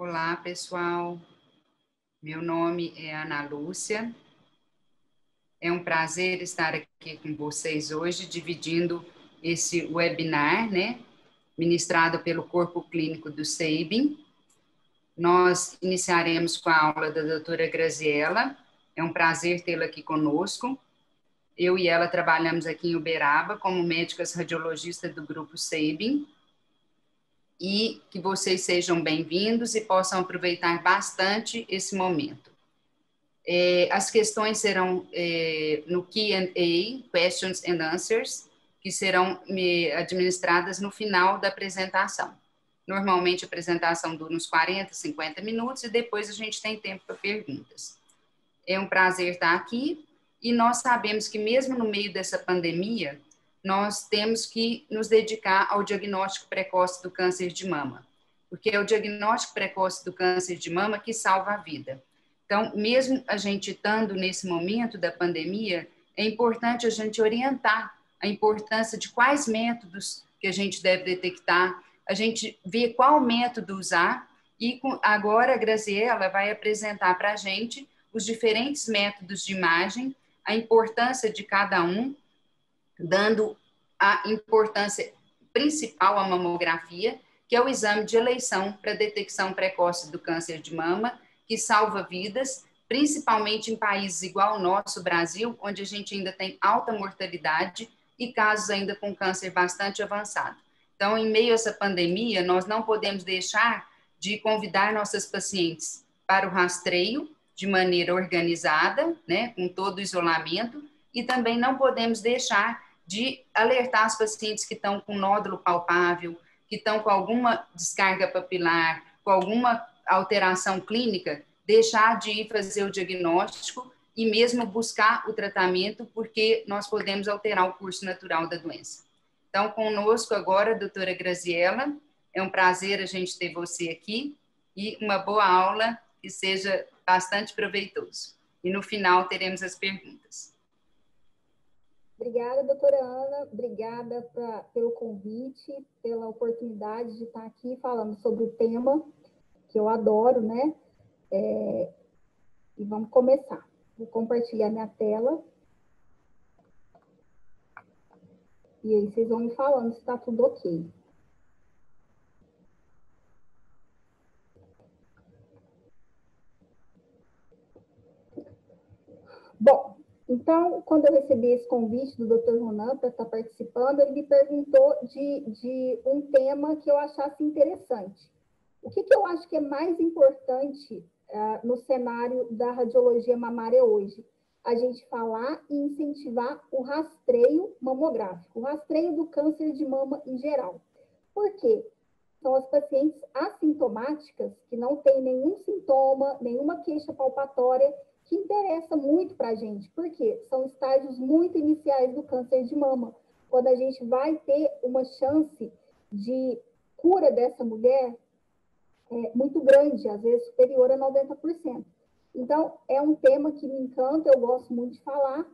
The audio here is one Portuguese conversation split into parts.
Olá, pessoal. Meu nome é Ana Lúcia. É um prazer estar aqui com vocês hoje, dividindo esse webinar, né, ministrado pelo Corpo Clínico do SEIBIN. Nós iniciaremos com a aula da doutora Graziela. É um prazer tê-la aqui conosco. Eu e ela trabalhamos aqui em Uberaba como médicas radiologistas do grupo SEIBIN. E que vocês sejam bem-vindos e possam aproveitar bastante esse momento. É, as questões serão é, no Q&A, Questions and Answers, que serão administradas no final da apresentação. Normalmente a apresentação dura uns 40, 50 minutos e depois a gente tem tempo para perguntas. É um prazer estar aqui e nós sabemos que mesmo no meio dessa pandemia, nós temos que nos dedicar ao diagnóstico precoce do câncer de mama, porque é o diagnóstico precoce do câncer de mama que salva a vida. Então, mesmo a gente estando nesse momento da pandemia, é importante a gente orientar a importância de quais métodos que a gente deve detectar, a gente ver qual método usar, e agora a Graziella vai apresentar para a gente os diferentes métodos de imagem, a importância de cada um, dando a importância principal à mamografia, que é o exame de eleição para detecção precoce do câncer de mama, que salva vidas, principalmente em países igual ao nosso Brasil, onde a gente ainda tem alta mortalidade e casos ainda com câncer bastante avançado. Então, em meio a essa pandemia, nós não podemos deixar de convidar nossas pacientes para o rastreio de maneira organizada, né, com todo o isolamento, e também não podemos deixar de alertar as pacientes que estão com nódulo palpável, que estão com alguma descarga papilar, com alguma alteração clínica, deixar de ir fazer o diagnóstico e mesmo buscar o tratamento, porque nós podemos alterar o curso natural da doença. Então, conosco agora, doutora Graziella, é um prazer a gente ter você aqui e uma boa aula que seja bastante proveitoso. E no final teremos as perguntas. Obrigada, doutora Ana, obrigada pra, pelo convite, pela oportunidade de estar aqui falando sobre o tema que eu adoro, né? É, e vamos começar. Vou compartilhar minha tela. E aí vocês vão me falando se está tudo ok. Bom, então, quando eu recebi esse convite do Dr. Ronan para estar participando, ele me perguntou de, de um tema que eu achasse interessante. O que, que eu acho que é mais importante uh, no cenário da radiologia mamária hoje. A gente falar e incentivar o rastreio mamográfico, o rastreio do câncer de mama em geral. Por quê? São as pacientes assintomáticas que não têm nenhum sintoma, nenhuma queixa palpatória, que interessa muito para a gente. Por quê? São estágios muito iniciais do câncer de mama. Quando a gente vai ter uma chance de cura dessa mulher, é, muito grande, às vezes superior a 90%. Então, é um tema que me encanta, eu gosto muito de falar,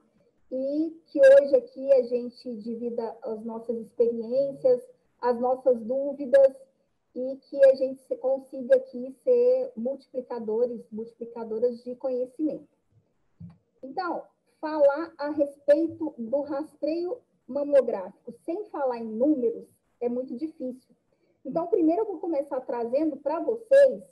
e que hoje aqui a gente divida as nossas experiências, as nossas dúvidas, e que a gente consiga aqui ser multiplicadores, multiplicadoras de conhecimento. Então, falar a respeito do rastreio mamográfico sem falar em números é muito difícil. Então, primeiro eu vou começar trazendo para vocês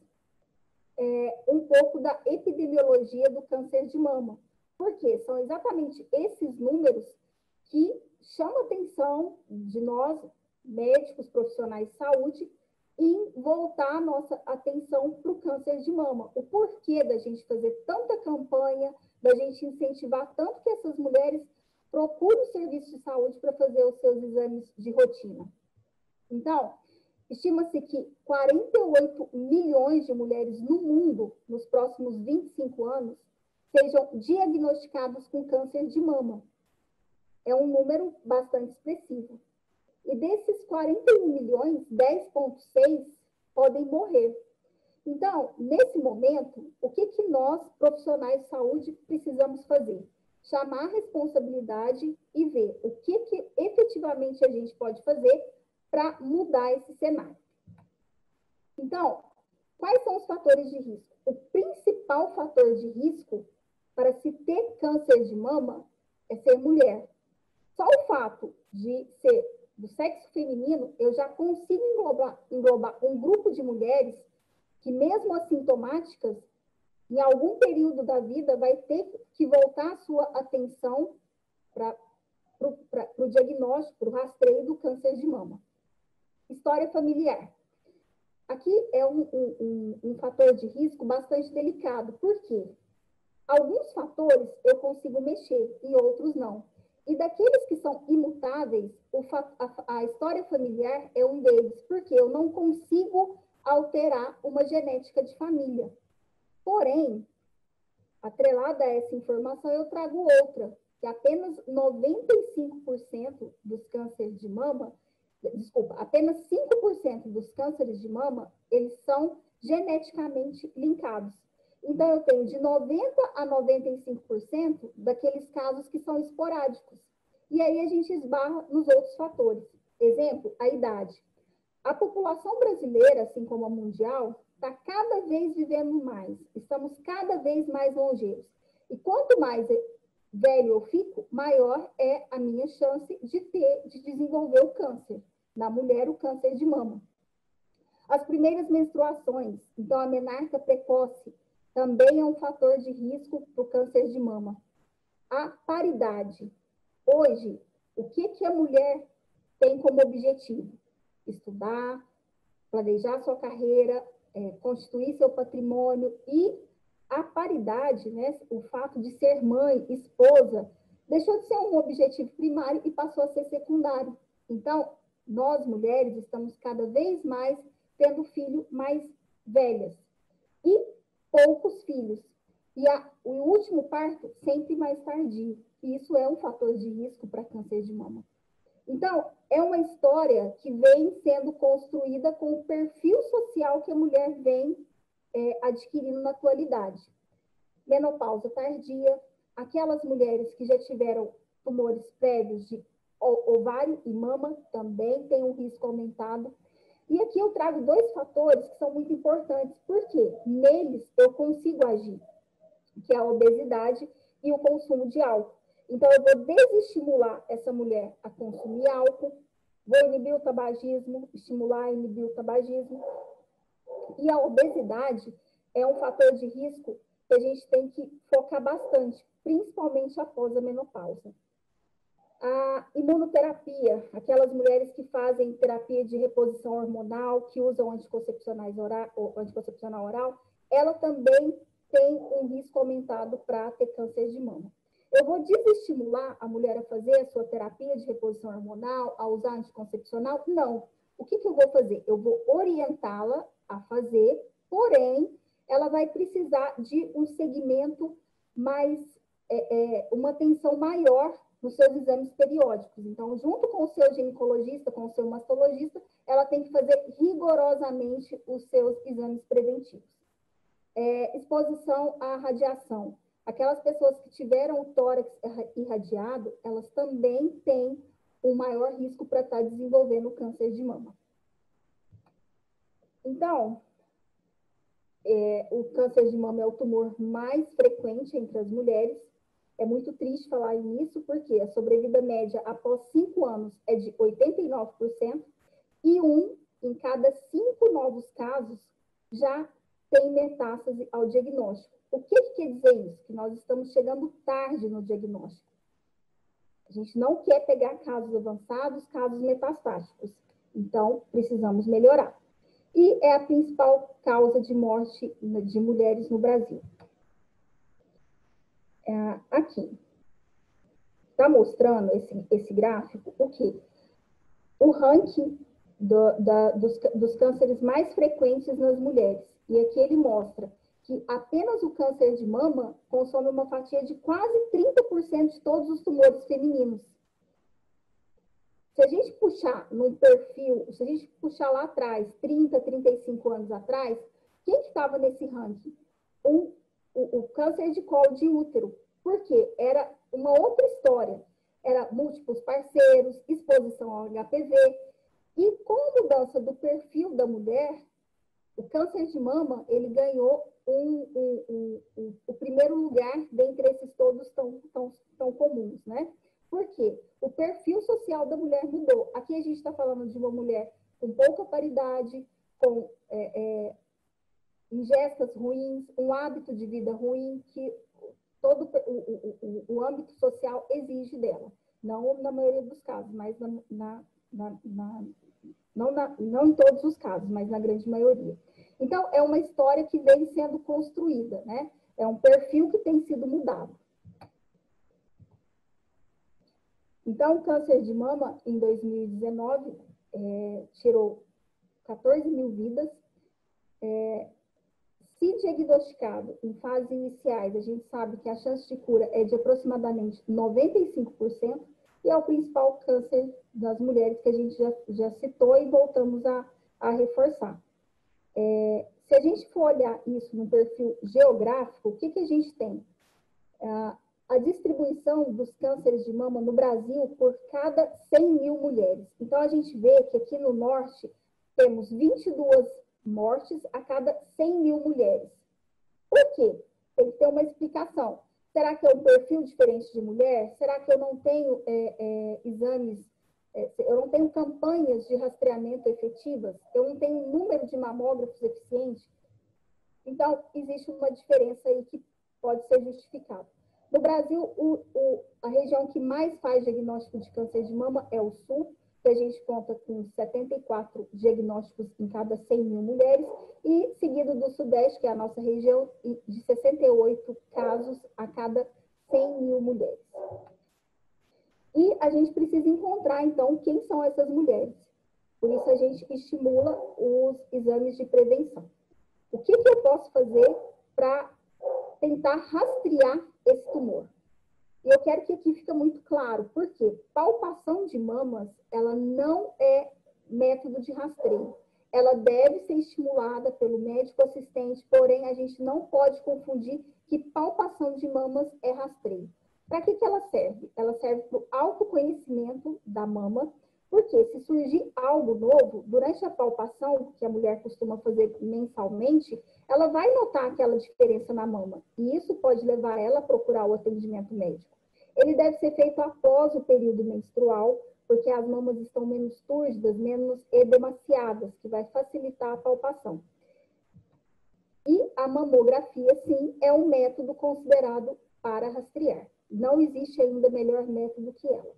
é, um pouco da epidemiologia do câncer de mama. Porque são exatamente esses números que chamam a atenção de nós, médicos, profissionais de saúde, em voltar a nossa atenção para o câncer de mama. O porquê da gente fazer tanta campanha, da gente incentivar tanto que essas mulheres procurem o serviço de saúde para fazer os seus exames de rotina. Então, Estima-se que 48 milhões de mulheres no mundo, nos próximos 25 anos, sejam diagnosticadas com câncer de mama. É um número bastante expressivo. E desses 41 milhões, 10,6 podem morrer. Então, nesse momento, o que, que nós, profissionais de saúde, precisamos fazer? Chamar a responsabilidade e ver o que, que efetivamente a gente pode fazer para mudar esse cenário. Então, quais são os fatores de risco? O principal fator de risco para se ter câncer de mama é ser mulher. Só o fato de ser do sexo feminino, eu já consigo englobar, englobar um grupo de mulheres que, mesmo assintomáticas, em algum período da vida vai ter que voltar a sua atenção para o diagnóstico, para o rastreio do câncer de mama. História familiar. Aqui é um, um, um, fator de risco bastante delicado. Por quê? Alguns fatores eu consigo mexer e outros não. E daqueles que são imutáveis, a, a história familiar é um deles, porque eu não consigo alterar uma genética de família. Porém, atrelada a essa informação, eu trago outra, que apenas 95% dos cânceres de mama, desculpa, apenas 5% dos cânceres de mama, eles são geneticamente linkados. Então, eu tenho de 90% a 95% daqueles casos que são esporádicos. E aí a gente esbarra nos outros fatores. Exemplo, a idade. A população brasileira, assim como a mundial, está cada vez vivendo mais. Estamos cada vez mais longevos. E quanto mais velho eu fico, maior é a minha chance de ter, de desenvolver o câncer. Na mulher, o câncer de mama. As primeiras menstruações, então a menarca precoce, também é um fator de risco para o câncer de mama. A paridade. Hoje, o que, que a mulher tem como objetivo? Estudar, planejar sua carreira, é, constituir seu patrimônio e a paridade, né, o fato de ser mãe, esposa, deixou de ser um objetivo primário e passou a ser secundário. Então, nós mulheres estamos cada vez mais tendo filho mais velhas. Poucos filhos. E a, o último parto sempre mais tardio. E isso é um fator de risco para câncer de mama. Então, é uma história que vem sendo construída com o perfil social que a mulher vem é, adquirindo na atualidade. Menopausa tardia, aquelas mulheres que já tiveram tumores prévios de ovário e mama também têm um risco aumentado. E aqui eu trago dois fatores que são muito importantes, porque neles eu consigo agir, que é a obesidade e o consumo de álcool. Então, eu vou desestimular essa mulher a consumir álcool, vou inibir o tabagismo, estimular e inibir o tabagismo. E a obesidade é um fator de risco que a gente tem que focar bastante, principalmente após a menopausa. A imunoterapia, aquelas mulheres que fazem terapia de reposição hormonal, que usam anticoncepcionais oral, anticoncepcional oral, ela também tem um risco aumentado para ter câncer de mama. Eu vou desestimular a mulher a fazer a sua terapia de reposição hormonal, a usar anticoncepcional? Não. O que, que eu vou fazer? Eu vou orientá-la a fazer, porém, ela vai precisar de um segmento mais, é, é, uma atenção maior nos seus exames periódicos. Então, junto com o seu ginecologista, com o seu mastologista, ela tem que fazer rigorosamente os seus exames preventivos. É, exposição à radiação. Aquelas pessoas que tiveram o tórax irradiado, elas também têm um maior risco para estar tá desenvolvendo câncer de mama. Então, é, o câncer de mama é o tumor mais frequente entre as mulheres é muito triste falar nisso, porque a sobrevida média após cinco anos é de 89%, e um em cada cinco novos casos já tem metástase ao diagnóstico. O que, que quer dizer isso? Que nós estamos chegando tarde no diagnóstico. A gente não quer pegar casos avançados, casos metastáticos. Então, precisamos melhorar. E é a principal causa de morte de mulheres no Brasil é, aqui. Está mostrando esse, esse gráfico o quê? O ranking do, da, dos, dos cânceres mais frequentes nas mulheres. E aqui ele mostra que apenas o câncer de mama consome uma fatia de quase 30% de todos os tumores femininos. Se a gente puxar no perfil, se a gente puxar lá atrás, 30, 35 anos atrás, quem que estava nesse ranking? Um o, o câncer de colo de útero, porque era uma outra história. Era múltiplos parceiros, exposição ao HPV. E com a mudança do perfil da mulher, O câncer de mama, ele ganhou um, um, um, o primeiro lugar dentre esses todos tão, tão, tão comuns, né? Por quê? O perfil social da mulher mudou. Aqui a gente está falando de uma mulher com pouca paridade, com é, é, ingestas ruins, um hábito de vida ruim que todo o, o, o, âmbito social exige dela. Não na maioria dos casos, mas na, na, na, na não, não em todos os casos, mas na grande maioria. Então, é uma história que vem sendo construída, né? É um perfil que tem sido mudado. Então, o câncer de mama, em 2019, é, tirou 14 mil vidas. É, se diagnosticado em fases iniciais, a gente sabe que a chance de cura é de aproximadamente 95%, e é o principal câncer das mulheres que a gente já, já citou e voltamos a, a reforçar. É, se a gente for olhar isso no perfil geográfico, o que, que a gente tem? A distribuição dos cânceres de mama no Brasil por cada 100 mil mulheres. Então, a gente vê que aqui no norte temos 22 mortes a cada 100 mil mulheres. Por quê? Tem que ter uma explicação. Será que é um perfil diferente de mulher? Será que eu não tenho é, é, exames, é, eu não tenho campanhas de rastreamento efetivas? Eu não tenho número de mamógrafos eficiente? Então, existe uma diferença aí que pode ser justificada. No Brasil, o, o, a região que mais faz diagnóstico de câncer de mama é o Sul, que a gente conta com 74 diagnósticos em cada 100 mil mulheres, e seguido do Sudeste, que é a nossa região, de 68 casos a cada 100 mil mulheres. E a gente precisa encontrar, então, quem são essas mulheres. Por isso, a gente estimula os exames de prevenção. O que, que eu posso fazer para tentar rastrear esse tumor. E eu quero que aqui fique muito claro, porque palpação de mamas, ela não é método de rastreio. Ela deve ser estimulada pelo médico assistente, porém a gente não pode confundir que palpação de mamas é rastreio. Para que, que ela serve? Ela serve para o autoconhecimento da mama, porque se surgir algo novo, durante a palpação, que a mulher costuma fazer mensalmente, ela vai notar aquela diferença na mama. E isso pode levar ela a procurar o atendimento médico. Ele deve ser feito após o período menstrual, porque as mamas estão menos túrgidas, menos edemaciadas, que vai facilitar a palpação. E a mamografia, sim, é um método considerado para rastrear. Não existe ainda melhor método que ela.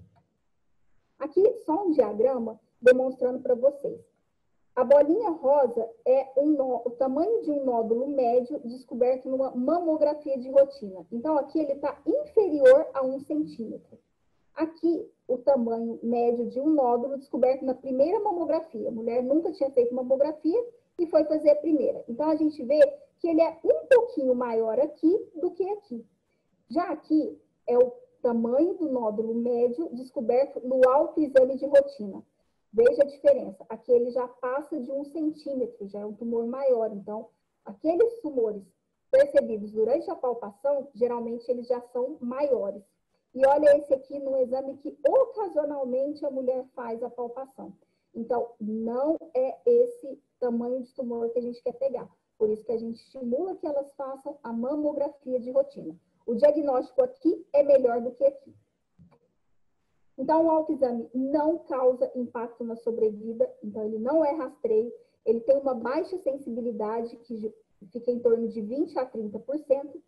Aqui só um diagrama demonstrando para vocês. A bolinha rosa é um nó, o tamanho de um nódulo médio descoberto numa mamografia de rotina. Então, aqui ele está inferior a um centímetro. Aqui, o tamanho médio de um nódulo descoberto na primeira mamografia. A mulher nunca tinha feito mamografia e foi fazer a primeira. Então, a gente vê que ele é um pouquinho maior aqui do que aqui. Já aqui é o tamanho do nódulo médio descoberto no autoexame de rotina. Veja a diferença. Aqui ele já passa de um centímetro, já é um tumor maior. Então, aqueles tumores percebidos durante a palpação, geralmente eles já são maiores. E olha esse aqui no exame que ocasionalmente a mulher faz a palpação. Então, não é esse tamanho de tumor que a gente quer pegar. Por isso que a gente estimula que elas façam a mamografia de rotina. O diagnóstico aqui é melhor do que aqui. Então, o autoexame não causa impacto na sobrevida, então ele não é rastreio, ele tem uma baixa sensibilidade, que fica em torno de 20% a 30%.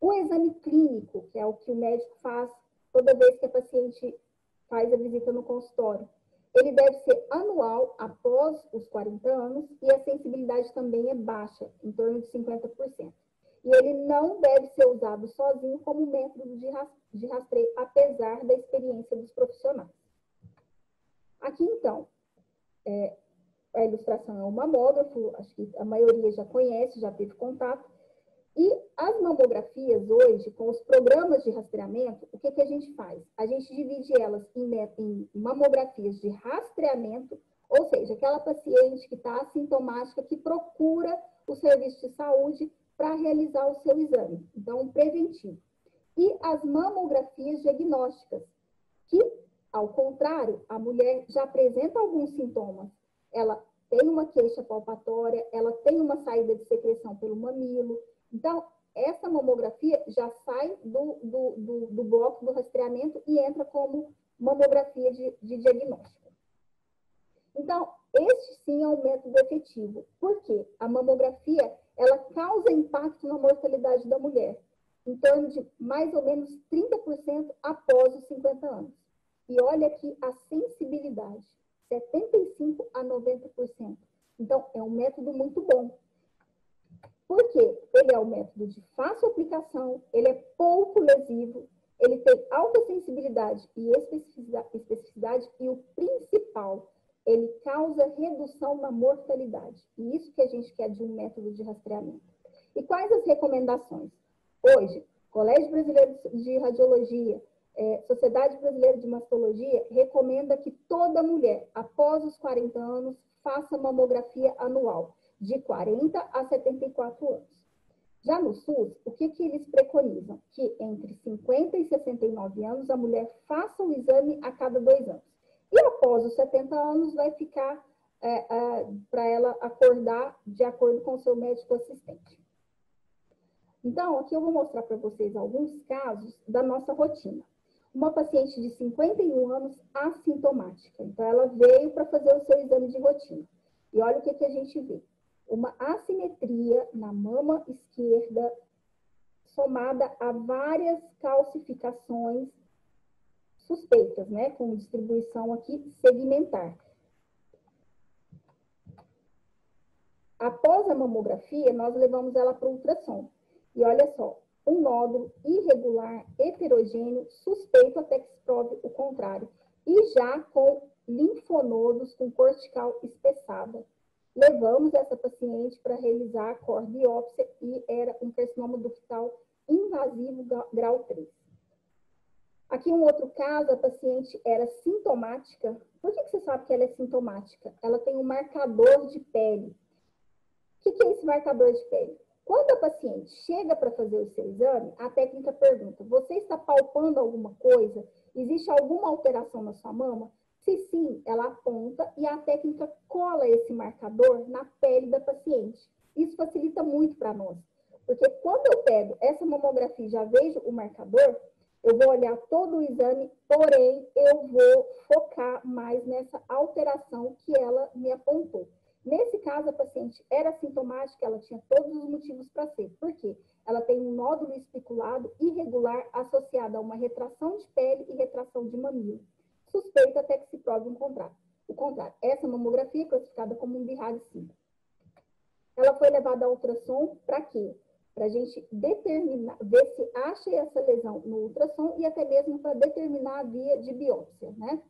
O exame clínico, que é o que o médico faz toda vez que a paciente faz a visita no consultório, ele deve ser anual após os 40 anos e a sensibilidade também é baixa, em torno de 50%. E ele não deve ser usado sozinho como método de rastreio, apesar da experiência dos profissionais. Aqui, então, é, a ilustração é um mamógrafo, acho que a maioria já conhece, já teve contato. E as mamografias hoje, com os programas de rastreamento, o que, que a gente faz? A gente divide elas em, em mamografias de rastreamento, ou seja, aquela paciente que está assintomática, que procura o serviço de saúde para realizar o seu exame. Então, preventivo. E as mamografias diagnósticas, que, ao contrário, a mulher já apresenta alguns sintomas. Ela tem uma queixa palpatória, ela tem uma saída de secreção pelo mamilo. Então, essa mamografia já sai do, do, do, do bloco do rastreamento e entra como mamografia de, de diagnóstico. Então, este sim é um método efetivo. Por quê? A mamografia, ela causa impacto na mortalidade da mulher, em torno de mais ou menos 30% após os 50 anos. E olha aqui a sensibilidade, 75% a 90%. Então, é um método muito bom. Por quê? Ele é um método de fácil aplicação, ele é pouco lesivo, ele tem alta sensibilidade e especificidade, e o principal, ele causa redução na mortalidade. E isso que a gente quer de um método de rastreamento. E quais as recomendações? Hoje, Colégio Brasileiro de Radiologia, é, Sociedade Brasileira de Mastologia recomenda que toda mulher, após os 40 anos, faça mamografia anual, de 40 a 74 anos. Já no SUS, o que, que eles preconizam? Que entre 50 e 69 anos, a mulher faça o exame a cada dois anos. Após os 70 anos, vai ficar é, é, para ela acordar de acordo com o seu médico assistente. Então, aqui eu vou mostrar para vocês alguns casos da nossa rotina. Uma paciente de 51 anos assintomática. Então, ela veio para fazer o seu exame de rotina. E olha o que, que a gente vê. Uma assimetria na mama esquerda, somada a várias calcificações suspeitas, né? Com distribuição aqui segmentar. Após a mamografia, nós levamos ela para o ultrassom. E olha só, um nódulo irregular, heterogêneo, suspeito até que se prove o contrário. E já com linfonodos com cortical espessada. Levamos essa paciente para realizar a corbiópsia e era um carcinoma ductal invasivo grau 3. Aqui um outro caso, a paciente era sintomática. Por que, que você sabe que ela é sintomática? Ela tem um marcador de pele. O que, que é esse marcador de pele? Quando a paciente chega para fazer o seu exame, a técnica pergunta: você está palpando alguma coisa? Existe alguma alteração na sua mama? Se sim, ela aponta e a técnica cola esse marcador na pele da paciente. Isso facilita muito para nós, porque quando eu pego essa mamografia e já vejo o marcador, eu vou olhar todo o exame, porém eu vou focar mais nessa alteração que ela me apontou. Nesse caso, a paciente era sintomática, ela tinha todos os motivos para ser. Por quê? Ela tem um nódulo especulado irregular associado a uma retração de pele e retração de mamilo. Suspeita até que se prove um contrário. O contrário, essa mamografia é classificada como um BIRAD-5. Ela foi levada ao ultrassom para quê? Para a gente determinar, ver se acha essa lesão no ultrassom e até mesmo para determinar a via de biópsia, né?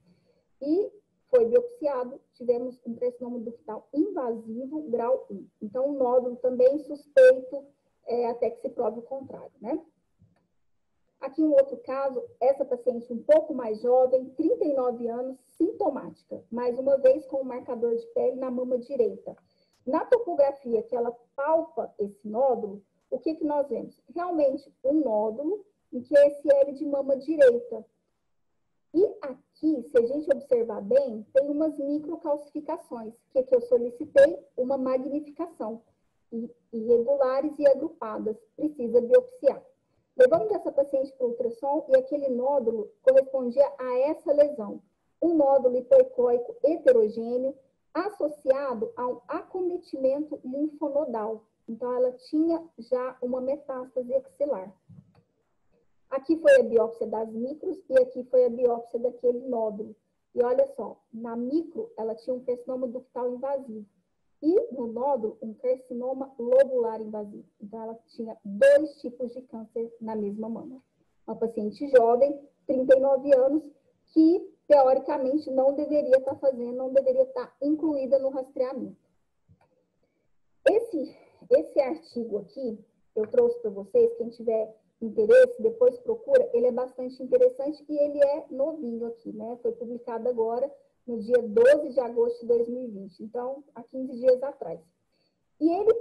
E foi biopsiado, tivemos um carcinoma ductal invasivo, grau 1. Então, o nódulo também suspeito é, até que se prove o contrário, né? Aqui um outro caso, essa paciente um pouco mais jovem, 39 anos, sintomática, mais uma vez com um marcador de pele na mama direita. Na topografia que ela palpa esse nódulo, o que, que nós vemos? Realmente um nódulo em que é esse L de mama direita. E aqui, se a gente observar bem, tem umas microcalcificações, que aqui eu solicitei uma magnificação, irregulares e agrupadas, precisa biopsiar. Levamos essa paciente para o ultrassom e aquele nódulo correspondia a essa lesão, um nódulo hipoecóico heterogêneo associado a um acometimento linfonodal, então, ela tinha já uma metástase axilar. Aqui foi a biópsia das micros e aqui foi a biópsia daquele nódulo. E olha só, na micro, ela tinha um carcinoma ductal invasivo. E no nódulo, um carcinoma lobular invasivo. Então, ela tinha dois tipos de câncer na mesma mama. Uma paciente jovem, 39 anos, que teoricamente não deveria estar fazendo, não deveria estar incluída no rastreamento. Esse esse artigo aqui, eu trouxe para vocês, quem tiver interesse, depois procura, ele é bastante interessante e ele é novinho aqui, né? Foi publicado agora, no dia 12 de agosto de 2020, então, há 15 dias atrás. E ele,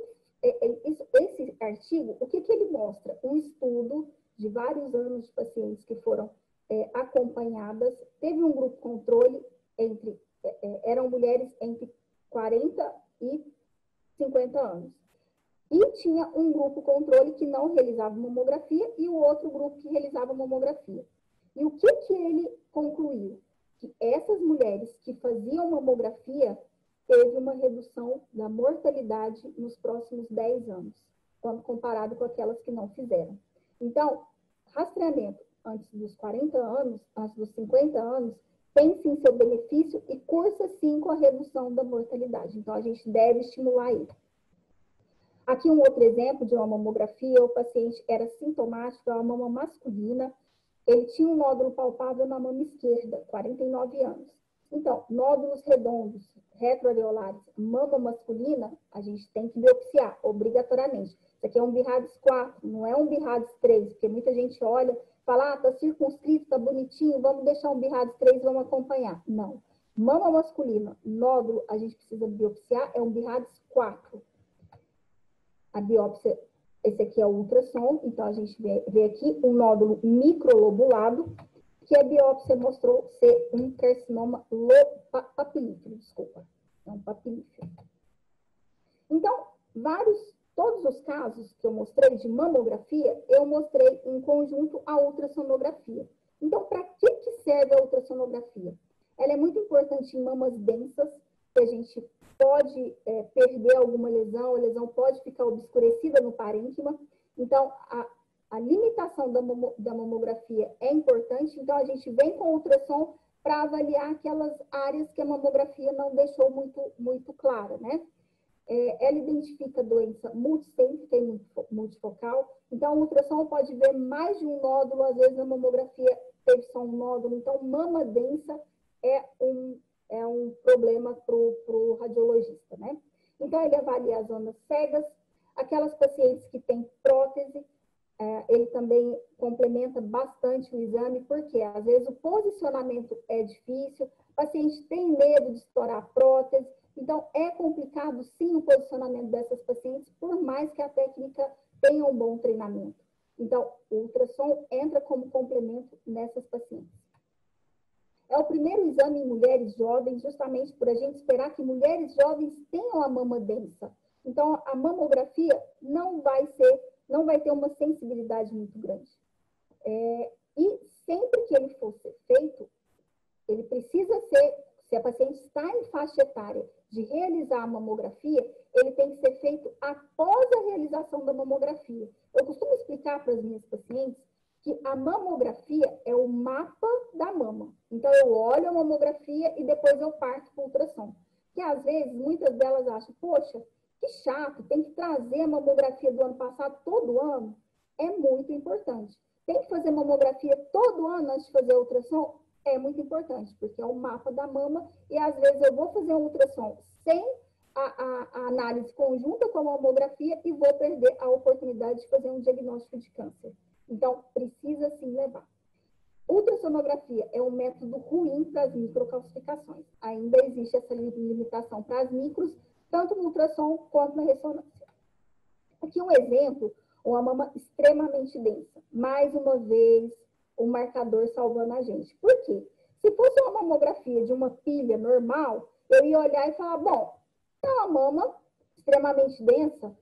é, é, esse artigo, o que, que ele mostra? Um estudo de vários anos de pacientes que foram é, acompanhadas, teve um grupo controle entre, é, é eram mulheres entre 40 e 50 anos. E tinha um grupo controle que não realizava mamografia e o outro grupo que realizava mamografia. E o que, que ele concluiu? Que essas mulheres que faziam mamografia teve uma redução da mortalidade nos próximos 10 anos, quando comparado com aquelas que não fizeram. Então, rastreamento antes dos 40 anos, antes dos 50 anos, tem sim seu benefício e cursa sim com a redução da mortalidade. Então, a gente deve estimular ele. Aqui um outro exemplo de uma mamografia, o paciente era sintomático, é uma mama masculina, ele tinha um nódulo palpável na mama esquerda, 49 anos. Então, nódulos redondos, retroareolares, mama masculina, a gente tem que biopsiar, obrigatoriamente. Isso aqui é um BIRADS 4, não é um BIRADS 3, porque muita gente olha, fala, ah, tá circunscrito, tá bonitinho, vamos deixar um BIRADS 3, vamos acompanhar. Não. Mama masculina, nódulo, a gente precisa biopsiar, é um BIRADS 4 a biópsia, esse aqui é o ultrassom, então a gente vê, vê aqui um nódulo microlobulado, que a biópsia mostrou ser um carcinoma papilífero, desculpa, é um papilífero. Então, vários, todos os casos que eu mostrei de mamografia, eu mostrei em conjunto a ultrassonografia. Então, para que, que serve a ultrassonografia? Ela é muito importante em mamas densas, que a gente pode é, perder alguma lesão, a lesão pode ficar obscurecida no parênquima. Então, a, a limitação da, da mamografia é importante. Então, a gente vem com ultrassom para avaliar aquelas áreas que a mamografia não deixou muito, muito clara, né? É, ela identifica doença multicêntrica e multifocal. Então, o ultrassom pode ver mais de um nódulo, às vezes a mamografia teve só um nódulo. Então, mama densa é um, é um problema para o radiologista, né? Então, ele avalia as zonas cegas, aquelas pacientes que têm prótese, é, ele também complementa bastante o exame, porque às vezes o posicionamento é difícil, o paciente tem medo de estourar a prótese, então é complicado sim o posicionamento dessas pacientes, por mais que a técnica tenha um bom treinamento. Então, o ultrassom entra como complemento nessas pacientes. É o primeiro exame em mulheres jovens, justamente por a gente esperar que mulheres jovens tenham a mama densa. Então, a mamografia não vai ser, não vai ter uma sensibilidade muito grande. É, e sempre que ele for ser feito, ele precisa ser, se a paciente está em faixa etária de realizar a mamografia, ele tem que ser feito após a realização da mamografia. Eu costumo explicar para as minhas pacientes que a mamografia é o mapa da mama. Então, eu olho a mamografia e depois eu parto para o ultrassom. Que às vezes, muitas delas acham, poxa, que chato, tem que trazer a mamografia do ano passado todo ano. É muito importante. Tem que fazer mamografia todo ano antes de fazer ultrassom? É muito importante, porque é o mapa da mama e às vezes eu vou fazer um ultrassom sem a, a, a análise conjunta com a mamografia e vou perder a oportunidade de fazer um diagnóstico de câncer. Então, precisa sim levar. Ultrassonografia é um método ruim para as microcalcificações. Ainda existe essa limitação para as micros, tanto no ultrassom quanto na ressonância. Aqui um exemplo, uma mama extremamente densa. Mais uma vez, o marcador salvando a gente. Por quê? Se fosse uma mamografia de uma pilha normal, eu ia olhar e falar, bom, é uma mama extremamente densa,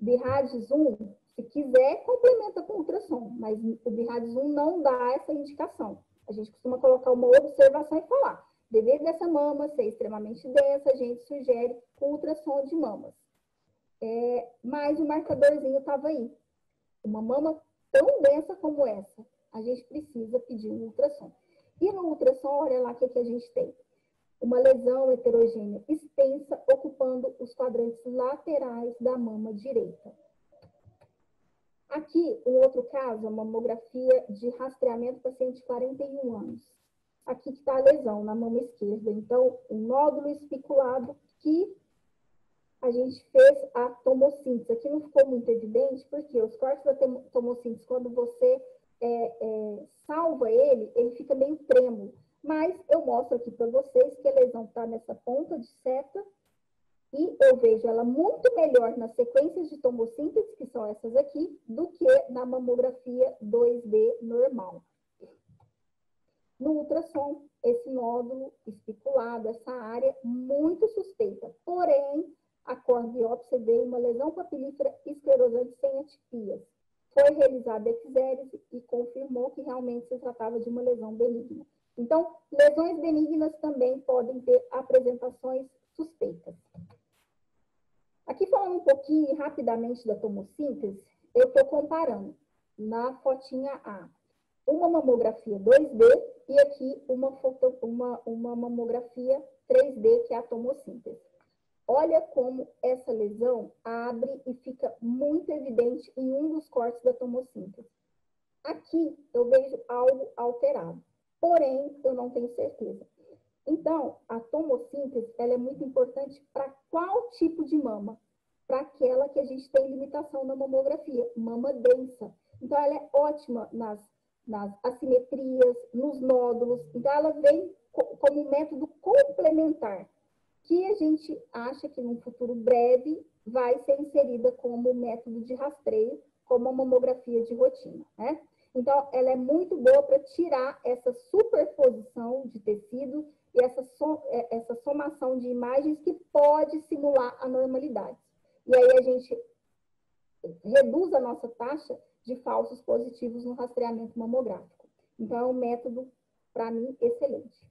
de rádio zoom, se quiser, complementa com ultrassom, mas o BIRADS 1 não dá essa indicação. A gente costuma colocar uma observação e falar, devido dessa mama ser extremamente densa, a gente sugere ultrassom de mamas. É, mas o marcadorzinho estava aí. Uma mama tão densa como essa, a gente precisa pedir um ultrassom. E no ultrassom, olha lá o que, que a gente tem. Uma lesão heterogênea extensa ocupando os quadrantes laterais da mama direita. Aqui, um outro caso, a mamografia de rastreamento paciente de 41 anos. Aqui está a lesão na mama esquerda. Então, um nódulo especulado que a gente fez a tomossíntese. Aqui não ficou muito evidente, porque os cortes da tomossíntese, quando você é, é, salva ele, ele fica meio trêmulo. Mas eu mostro aqui para vocês que a lesão está nessa ponta de seta e eu vejo ela muito melhor nas sequências de tomossíntese, que são essas aqui, do que na mamografia 2D normal. No ultrassom, esse nódulo especulado, essa área muito suspeita. Porém, a cor biópsia uma lesão papilífera esclerosante sem atipias. Foi realizada exérese e confirmou que realmente se tratava de uma lesão benigna. Então, lesões benignas também podem ter apresentações suspeitas. Aqui falando um pouquinho rapidamente da tomossíntese, eu estou comparando na fotinha A uma mamografia 2D e aqui uma, foto, uma, uma mamografia 3D, que é a tomossíntese. Olha como essa lesão abre e fica muito evidente em um dos cortes da tomossíntese. Aqui eu vejo algo alterado, porém eu não tenho certeza. Então, a tomossíntese ela é muito importante para qual tipo de mama? Para aquela que a gente tem limitação na mamografia, mama densa. Então, ela é ótima nas, nas assimetrias, nos nódulos. Então, ela vem como método complementar que a gente acha que num futuro breve vai ser inserida como método de rastreio, como a mamografia de rotina, né? Então, ela é muito boa para tirar essa superposição de tecido e essa, som, é, essa somação de imagens que pode simular anormalidades. E aí a gente reduz a nossa taxa de falsos positivos no rastreamento mamográfico. Então, é um método, para mim, excelente.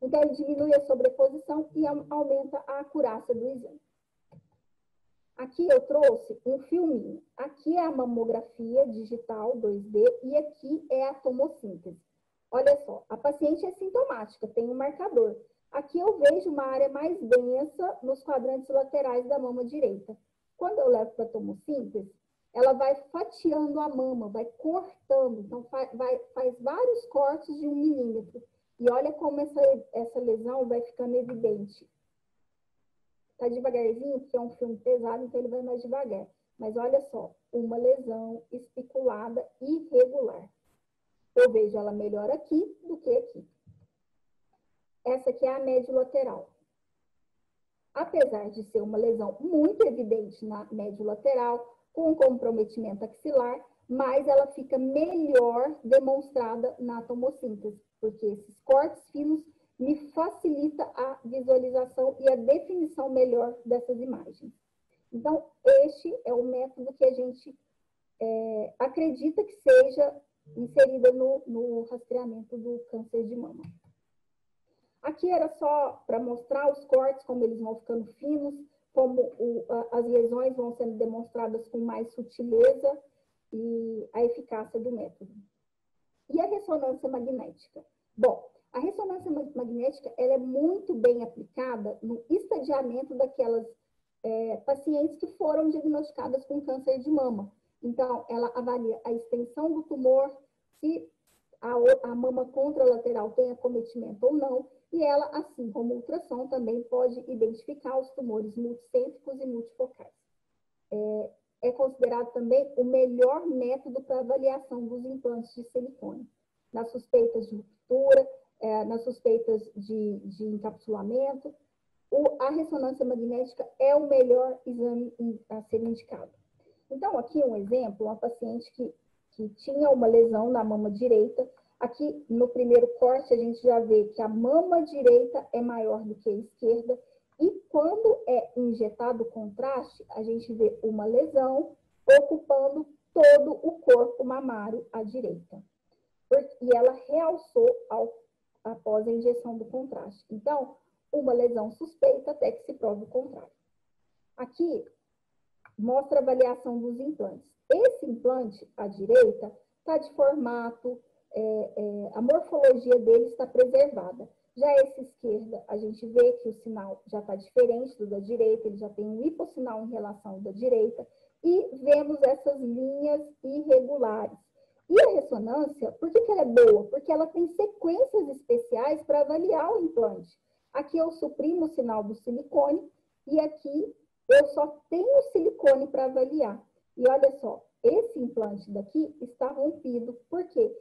Então, ele diminui a sobreposição e aumenta a acurácia do exame. Aqui eu trouxe um filminho. Aqui é a mamografia digital 2D e aqui é a tomossíntese. Olha só, a paciente é sintomática, tem um marcador. Aqui eu vejo uma área mais densa nos quadrantes laterais da mama direita. Quando eu levo para a tomossíntese, ela vai fatiando a mama, vai cortando, então faz, vai, faz vários cortes de um milímetro. E olha como essa, essa lesão vai ficando evidente. Tá devagarzinho, porque é um filme pesado, então ele vai mais devagar. Mas olha só, uma lesão especulada irregular. Eu vejo ela melhor aqui do que aqui. Essa aqui é a médio lateral. Apesar de ser uma lesão muito evidente na médio lateral, com comprometimento axilar, mas ela fica melhor demonstrada na tomossíntese, porque esses cortes finos me facilita a visualização e a definição melhor dessas imagens. Então, este é o método que a gente é, acredita que seja inserida no, no rastreamento do câncer de mama. Aqui era só para mostrar os cortes, como eles vão ficando finos, como o, as lesões vão sendo demonstradas com mais sutileza e a eficácia do método. E a ressonância magnética? Bom, a ressonância magnética ela é muito bem aplicada no estadiamento daquelas é, pacientes que foram diagnosticadas com câncer de mama. Então, ela avalia a extensão do tumor, se a, a mama contralateral tem acometimento ou não, e ela, assim como ultrassom, também pode identificar os tumores multicêntricos e multifocais. É, é considerado também o melhor método para avaliação dos implantes de silicone. Nas suspeitas de ruptura, é, nas suspeitas de, de encapsulamento, o, a ressonância magnética é o melhor exame a ser indicado. Então, aqui um exemplo, uma paciente que, que tinha uma lesão na mama direita. Aqui, no primeiro corte, a gente já vê que a mama direita é maior do que a esquerda. E quando é injetado contraste, a gente vê uma lesão ocupando todo o corpo mamário à direita. E ela realçou ao, após a injeção do contraste. Então, uma lesão suspeita até que se prove o contrário. Aqui, mostra a avaliação dos implantes. Esse implante, à direita, está de formato, é, é, a morfologia dele está preservada. Já esse esquerda, a gente vê que o sinal já está diferente do da direita, ele já tem um hipossinal em relação ao da direita, e vemos essas linhas irregulares. E a ressonância, por que, que ela é boa? Porque ela tem sequências especiais para avaliar o implante. Aqui eu suprimo o sinal do silicone e aqui eu só tenho silicone para avaliar. E olha só, esse implante daqui está rompido. Por quê?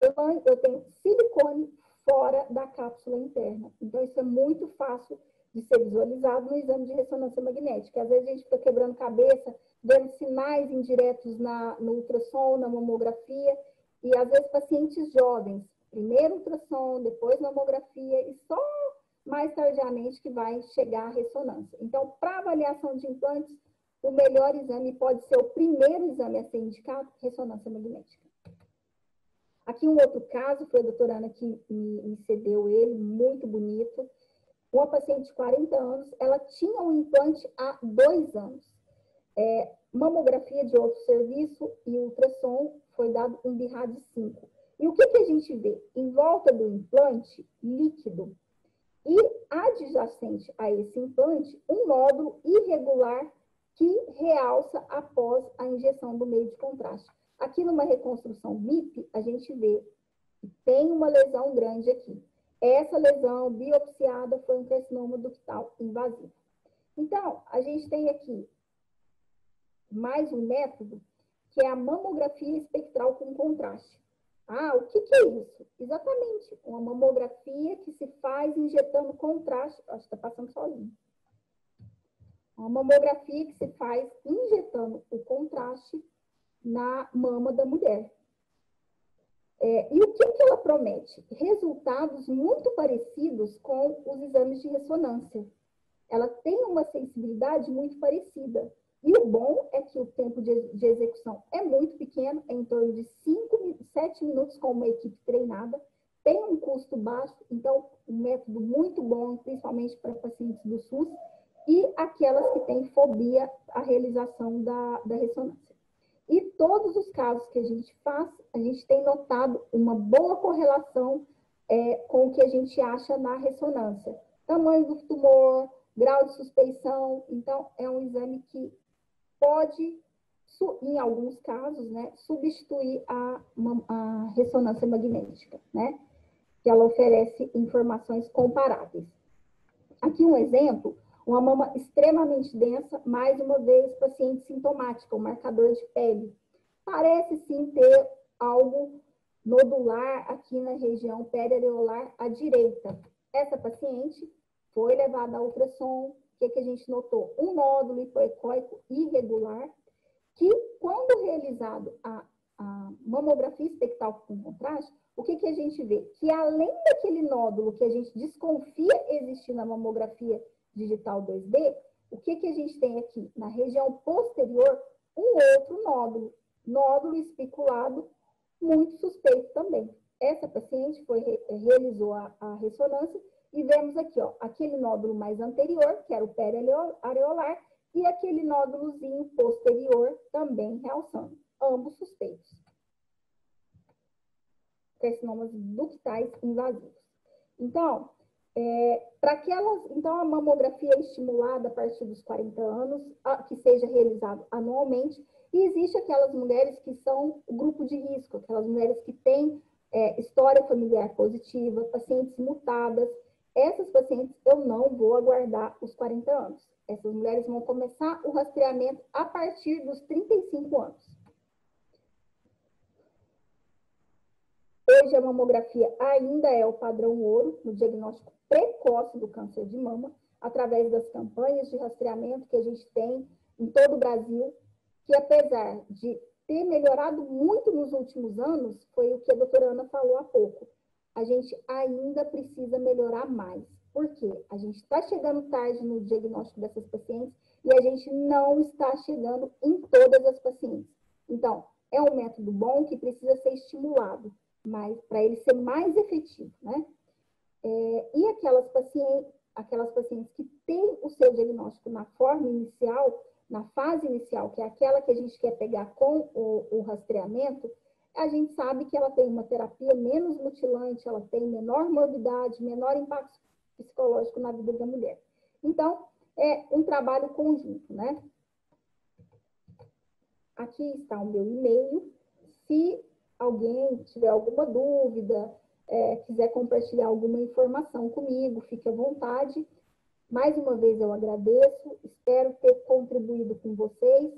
Eu tenho silicone fora da cápsula interna. Então, isso é muito fácil de ser visualizado no exame de ressonância magnética. Às vezes a gente fica quebrando cabeça, vendo sinais indiretos na, no ultrassom, na mamografia, e às vezes pacientes jovens Primeiro ultrassom, depois mamografia e só mais tardiamente que vai chegar a ressonância. Então, para avaliação de implantes, o melhor exame pode ser o primeiro exame a ser indicado, ressonância magnética. Aqui um outro caso, foi a doutora Ana que me, me cedeu ele, muito bonito. Uma paciente de 40 anos, ela tinha um implante há dois anos. É, mamografia de outro serviço e ultrassom foi dado um BIRAD 5. E o que, que a gente vê? Em volta do implante, líquido. E adjacente a esse implante, um nódulo irregular que realça após a injeção do meio de contraste. Aqui numa reconstrução MIP, a gente vê que tem uma lesão grande aqui. Essa lesão biopsiada foi um carcinoma ductal invasivo. Então, a gente tem aqui mais um método, que é a mamografia espectral com contraste. Ah, o que, que é isso? Exatamente, uma mamografia que se faz injetando contraste. Acho que está passando sozinho. Uma mamografia que se faz injetando o contraste na mama da mulher. É, e o que, que ela promete? Resultados muito parecidos com os exames de ressonância. Ela tem uma sensibilidade muito parecida. E o bom é que o tempo de, execução é muito pequeno, é em torno de 5, 7 minutos com uma equipe treinada. Tem um custo baixo, então um método muito bom, principalmente para pacientes do SUS e aquelas que têm fobia à realização da, da ressonância. E todos os casos que a gente faz, a gente tem notado uma boa correlação é, com o que a gente acha na ressonância. Tamanho do tumor, grau de suspeição. Então, é um exame que pode, em alguns casos, né, substituir a, a ressonância magnética, né? Que ela oferece informações comparáveis. Aqui um exemplo uma mama extremamente densa, mais uma vez, paciente sintomática, um marcador de pele. Parece sim ter algo nodular aqui na região periareolar à direita. Essa paciente foi levada a ultrassom. Que, que a gente notou? Um nódulo hipoecóico irregular, que, quando realizado a, a mamografia espectral com contraste, o que, que a gente vê? Que além daquele nódulo que a gente desconfia existir na mamografia digital 2D, o que, que a gente tem aqui? Na região posterior, um outro nódulo, nódulo espiculado, muito suspeito também. Essa paciente foi, realizou a, a ressonância e vemos aqui, ó, aquele nódulo mais anterior, que era o periareolar, e aquele nódulozinho posterior também realçando, ambos suspeitos. Carcinomas ductais invasivos. Então, é, para que elas, então, a mamografia é estimulada a partir dos 40 anos, a, que seja realizado anualmente, e existe aquelas mulheres que são o grupo de risco, aquelas mulheres que têm é, história familiar positiva, pacientes mutadas. Essas pacientes eu não vou aguardar os 40 anos. Essas mulheres vão começar o rastreamento a partir dos 35 anos. Hoje a mamografia ainda é o padrão ouro no diagnóstico precoce do câncer de mama, através das campanhas de rastreamento que a gente tem em todo o Brasil, que apesar de ter melhorado muito nos últimos anos, foi o que a doutora Ana falou há pouco, a gente ainda precisa melhorar mais. Por quê? A gente está chegando tarde no diagnóstico dessas pacientes e a gente não está chegando em todas as pacientes. Então, é um método bom que precisa ser estimulado, mas para ele ser mais efetivo, né? É, e aquelas pacientes, aquelas pacientes que têm o seu diagnóstico na forma inicial, na fase inicial, que é aquela que a gente quer pegar com o, o rastreamento, a gente sabe que ela tem uma terapia menos mutilante, ela tem menor morbidade, menor impacto psicológico na vida da mulher. Então, é um trabalho conjunto, né? Aqui está o meu e-mail. Se alguém tiver alguma dúvida, é, quiser compartilhar alguma informação comigo, fique à vontade. Mais uma vez eu agradeço, espero ter contribuído com vocês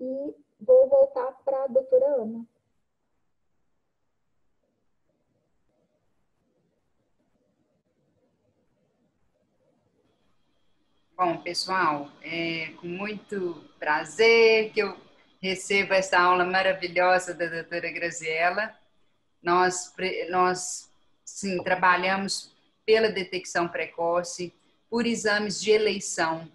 e vou voltar para a doutora Ana. Bom, pessoal, é com muito prazer que eu recebo essa aula maravilhosa da doutora Graziella Nós, nós sim, trabalhamos pela detecção precoce, por exames de eleição.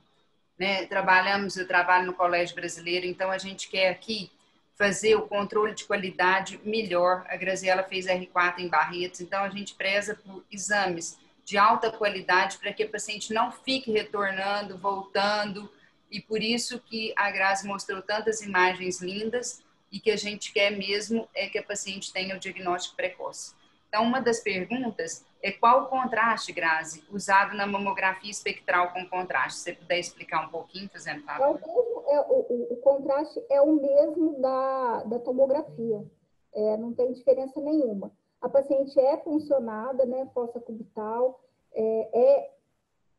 Né? Trabalhamos, eu trabalho no Colégio Brasileiro, então a gente quer aqui fazer o controle de qualidade melhor. A Graziela fez R4 em Barretos, então a gente preza por exames de alta qualidade para que o paciente não fique retornando, voltando, e por isso que a Grazi mostrou tantas imagens lindas e que a gente quer mesmo é que a paciente tenha o diagnóstico precoce. Então, uma das perguntas é qual o contraste, Grazi, usado na mamografia espectral com contraste? Se você puder explicar um pouquinho, fazendo favor. É o, mesmo, é, o, o, contraste é o mesmo da, da tomografia, é, não tem diferença nenhuma. A paciente é funcionada, né, fossa cubital, é, é,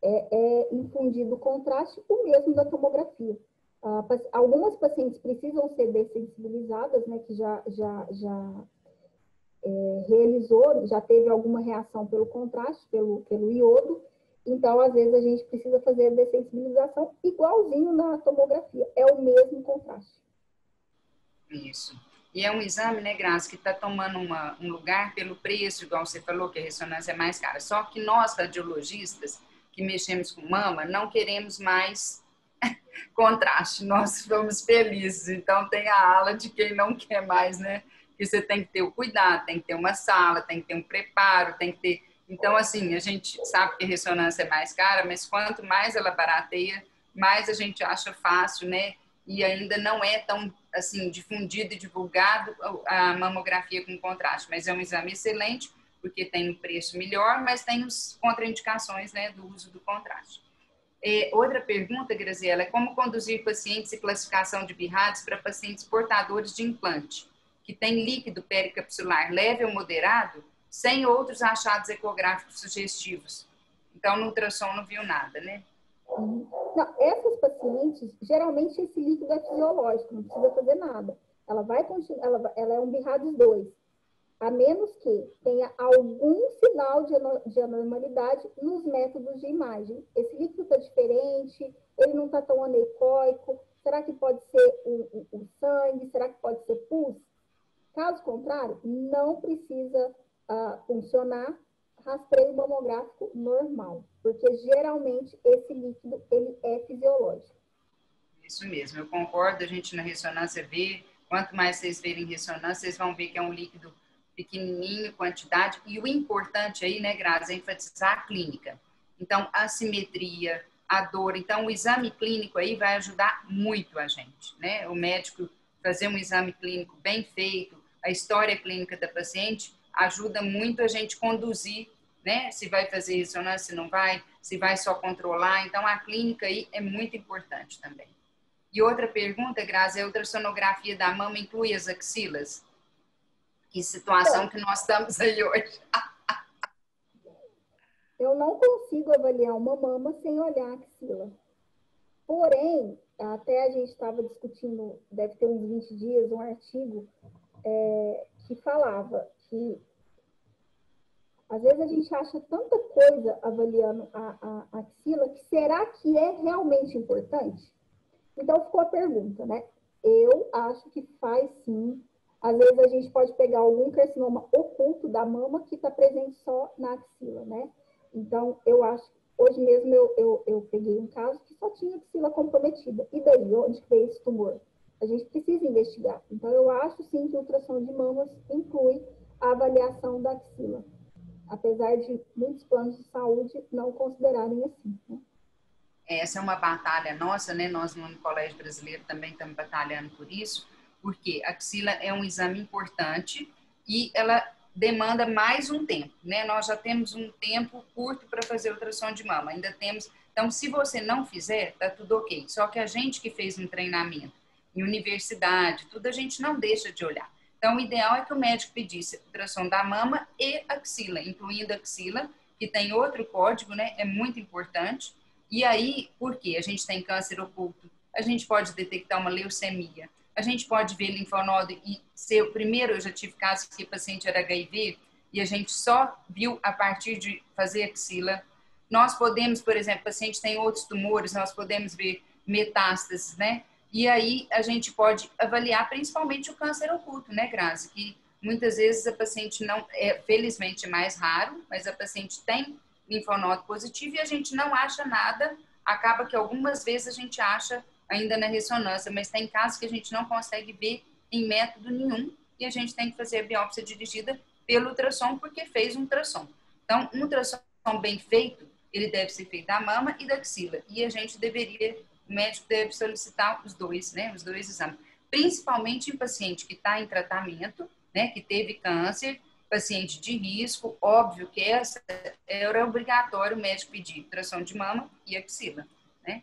é, é infundido contraste, o mesmo da tomografia. Ah, algumas pacientes precisam ser dessensibilizadas, né, que já, já, já é, realizou, já teve alguma reação pelo contraste, pelo, pelo iodo, então, às vezes, a gente precisa fazer a dessensibilização igualzinho na tomografia, é o mesmo contraste. Isso. E é um exame, né, Graça, que está tomando uma, um lugar pelo preço, igual você falou, que a ressonância é mais cara. Só que nós, radiologistas, que mexemos com mama, não queremos mais contraste. Nós fomos felizes. Então, tem a ala de quem não quer mais, né? que você tem que ter o cuidado, tem que ter uma sala, tem que ter um preparo, tem que ter. Então, assim, a gente sabe que a ressonância é mais cara, mas quanto mais ela barateia, mais a gente acha fácil, né? E ainda não é tão, assim, difundido e divulgado a mamografia com contraste, mas é um exame excelente, porque tem um preço melhor, mas tem as contraindicações, né, do uso do contraste. É, outra pergunta, Graziela, é como conduzir pacientes e classificação de BIRADs para pacientes portadores de implante? que tem líquido pericapsular leve ou moderado, sem outros achados ecográficos sugestivos. Então, no ultrassom não viu nada, né? Não, essas pacientes, geralmente esse líquido é fisiológico, não precisa fazer nada. Ela vai ela, ela é um BIRADS 2, a menos que tenha algum sinal de, de anormalidade nos métodos de imagem. Esse líquido está diferente, ele não está tão anecoico, será que pode ser o, o, o sangue, será que pode ser pus? Caso contrário, não precisa uh, funcionar rastreio mamográfico normal, porque geralmente esse líquido ele é fisiológico. Isso mesmo, eu concordo. A gente na ressonância vê, quanto mais vocês verem ressonância, vocês vão ver que é um líquido pequenininho, quantidade. E o importante aí, né, Grazi, é enfatizar a clínica. Então, a simetria, a dor. Então, o exame clínico aí vai ajudar muito a gente, né? O médico fazer um exame clínico bem feito, a história clínica da paciente ajuda muito a gente conduzir, né? Se vai fazer ressonância, se não vai, se vai só controlar. Então, a clínica aí é muito importante também. E outra pergunta, Grazi, a ultrassonografia da mama inclui as axilas? Que situação que nós estamos aí hoje? Eu não consigo avaliar uma mama sem olhar a axila. Porém, até a gente estava discutindo, deve ter uns 20 dias, um artigo é, que falava que às vezes a gente acha tanta coisa avaliando a, a, a axila que será que é realmente importante? Então ficou a pergunta, né? Eu acho que faz sim. Às vezes a gente pode pegar algum carcinoma oculto da mama que está presente só na axila, né? Então eu acho hoje mesmo eu, eu, eu peguei um caso que só tinha axila comprometida. E daí, onde veio esse tumor? a gente precisa investigar. Então, eu acho sim que o ultrassom de mamas inclui a avaliação da axila, apesar de muitos planos de saúde não considerarem assim. Né? Essa é uma batalha nossa, né? Nós no Colégio Brasileiro também estamos batalhando por isso, porque a axila é um exame importante e ela demanda mais um tempo, né? Nós já temos um tempo curto para fazer ultrassom de mama, ainda temos. Então, se você não fizer, tá tudo ok. Só que a gente que fez um treinamento em universidade, tudo a gente não deixa de olhar. Então, o ideal é que o médico pedisse ultrassom da mama e axila, incluindo axila, que tem outro código, né? É muito importante. E aí, por quê? A gente tem câncer oculto, a gente pode detectar uma leucemia, a gente pode ver linfonodo e ser o primeiro, eu já tive casos que o paciente era HIV e a gente só viu a partir de fazer axila. Nós podemos, por exemplo, paciente tem outros tumores, nós podemos ver metástases, né? E aí a gente pode avaliar principalmente o câncer oculto, né, Grazi? Que muitas vezes a paciente não, é, felizmente é mais raro, mas a paciente tem linfonodo positivo e a gente não acha nada, acaba que algumas vezes a gente acha ainda na ressonância, mas tem casos que a gente não consegue ver em método nenhum e a gente tem que fazer a biópsia dirigida pelo ultrassom porque fez um ultrassom. Então, um ultrassom bem feito, ele deve ser feito da mama e da axila. E a gente deveria, o médico deve solicitar os dois, né, os dois exames. Principalmente em paciente que está em tratamento, né, que teve câncer, paciente de risco, óbvio que essa era obrigatório o médico pedir ultrassom de mama e axila, né?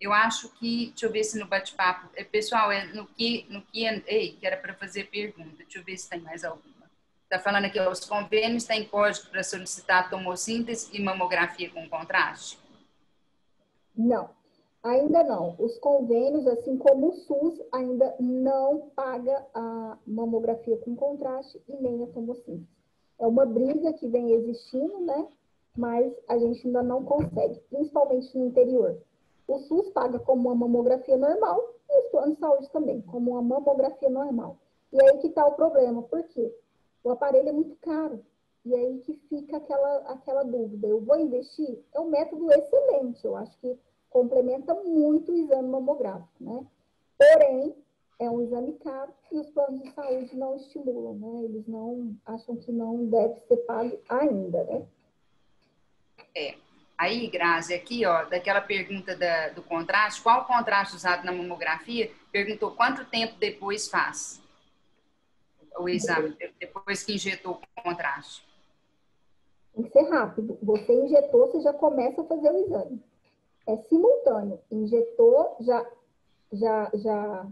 Eu acho que, deixa eu ver se no bate-papo, é, pessoal, é no que, no que, ei, que era para fazer pergunta, deixa eu ver se tem mais alguma. Está falando aqui, os convênios têm código para solicitar tomossíntese e mamografia com contraste? Não, ainda não. Os convênios, assim como o SUS, ainda não paga a mamografia com contraste e nem a tomossíntese. É uma briga que vem existindo, né? Mas a gente ainda não consegue, principalmente no interior. O SUS paga como uma mamografia normal e os planos de saúde também, como uma mamografia normal. E aí que está o problema, por quê? o aparelho é muito caro. E aí que fica aquela, aquela dúvida. Eu vou investir? É um método excelente, eu acho que complementa muito o exame mamográfico, né? Porém, é um exame caro e os planos de saúde não estimulam, né? Eles não acham que não deve ser pago ainda, né? É. Aí, Grazi, aqui, ó, daquela pergunta da, do contraste, qual o contraste usado na mamografia? Perguntou quanto tempo depois faz? o exame, depois que injetou o contraste? Tem que ser rápido. Você injetou, você já começa a fazer o exame. É simultâneo. Injetou, já, já, já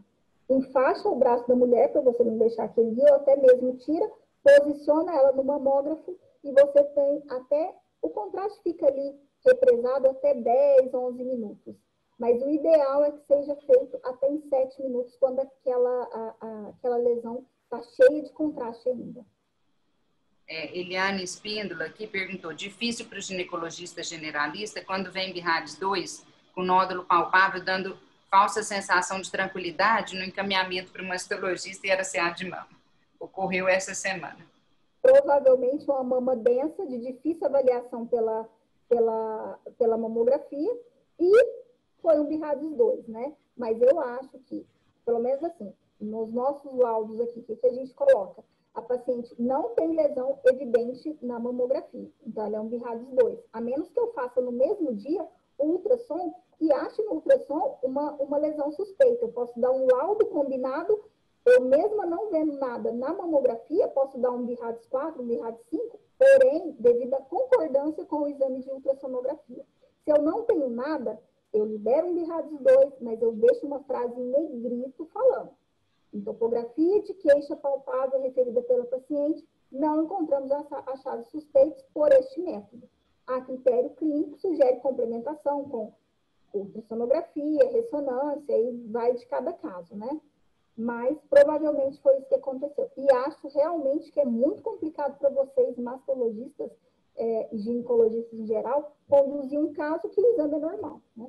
enfaixa o braço da mulher para você não deixar que ele ou até mesmo tira, posiciona ela no mamógrafo e você tem até o contraste fica ali represado até 10, 11 minutos. Mas o ideal é que seja feito até em 7 minutos, quando aquela, a, a, aquela lesão Está cheia de contraste ainda. É, Eliane Espíndola aqui perguntou: difícil para o ginecologista generalista quando vem BIRADS 2 com nódulo palpável, dando falsa sensação de tranquilidade no encaminhamento para o mastologista e RCA de mama. Ocorreu essa semana. Provavelmente uma mama densa, de difícil avaliação pela, pela, pela mamografia, e foi um BIRADS 2, né? Mas eu acho que, pelo menos assim, nos nossos laudos aqui, o que a gente coloca? A paciente não tem lesão evidente na mamografia, então ela é um BIRADS 2. A menos que eu faça no mesmo dia o ultrassom e ache no ultrassom uma, uma lesão suspeita. Eu posso dar um laudo combinado, eu mesma não vendo nada na mamografia, posso dar um BIRADS 4, um BIRADS 5, porém, devido à concordância com o exame de ultrassonografia. Se eu não tenho nada, eu libero um BIRADS 2, mas eu deixo uma frase em negrito falando em topografia de queixa palpável referida pela paciente, não encontramos achados suspeitos por este método. A critério clínico sugere complementação com ultrassonografia, ressonância, e vai de cada caso, né? Mas provavelmente foi isso que aconteceu. E acho realmente que é muito complicado para vocês, mastologistas é, e ginecologistas em geral, conduzir um caso que o exame é normal, né?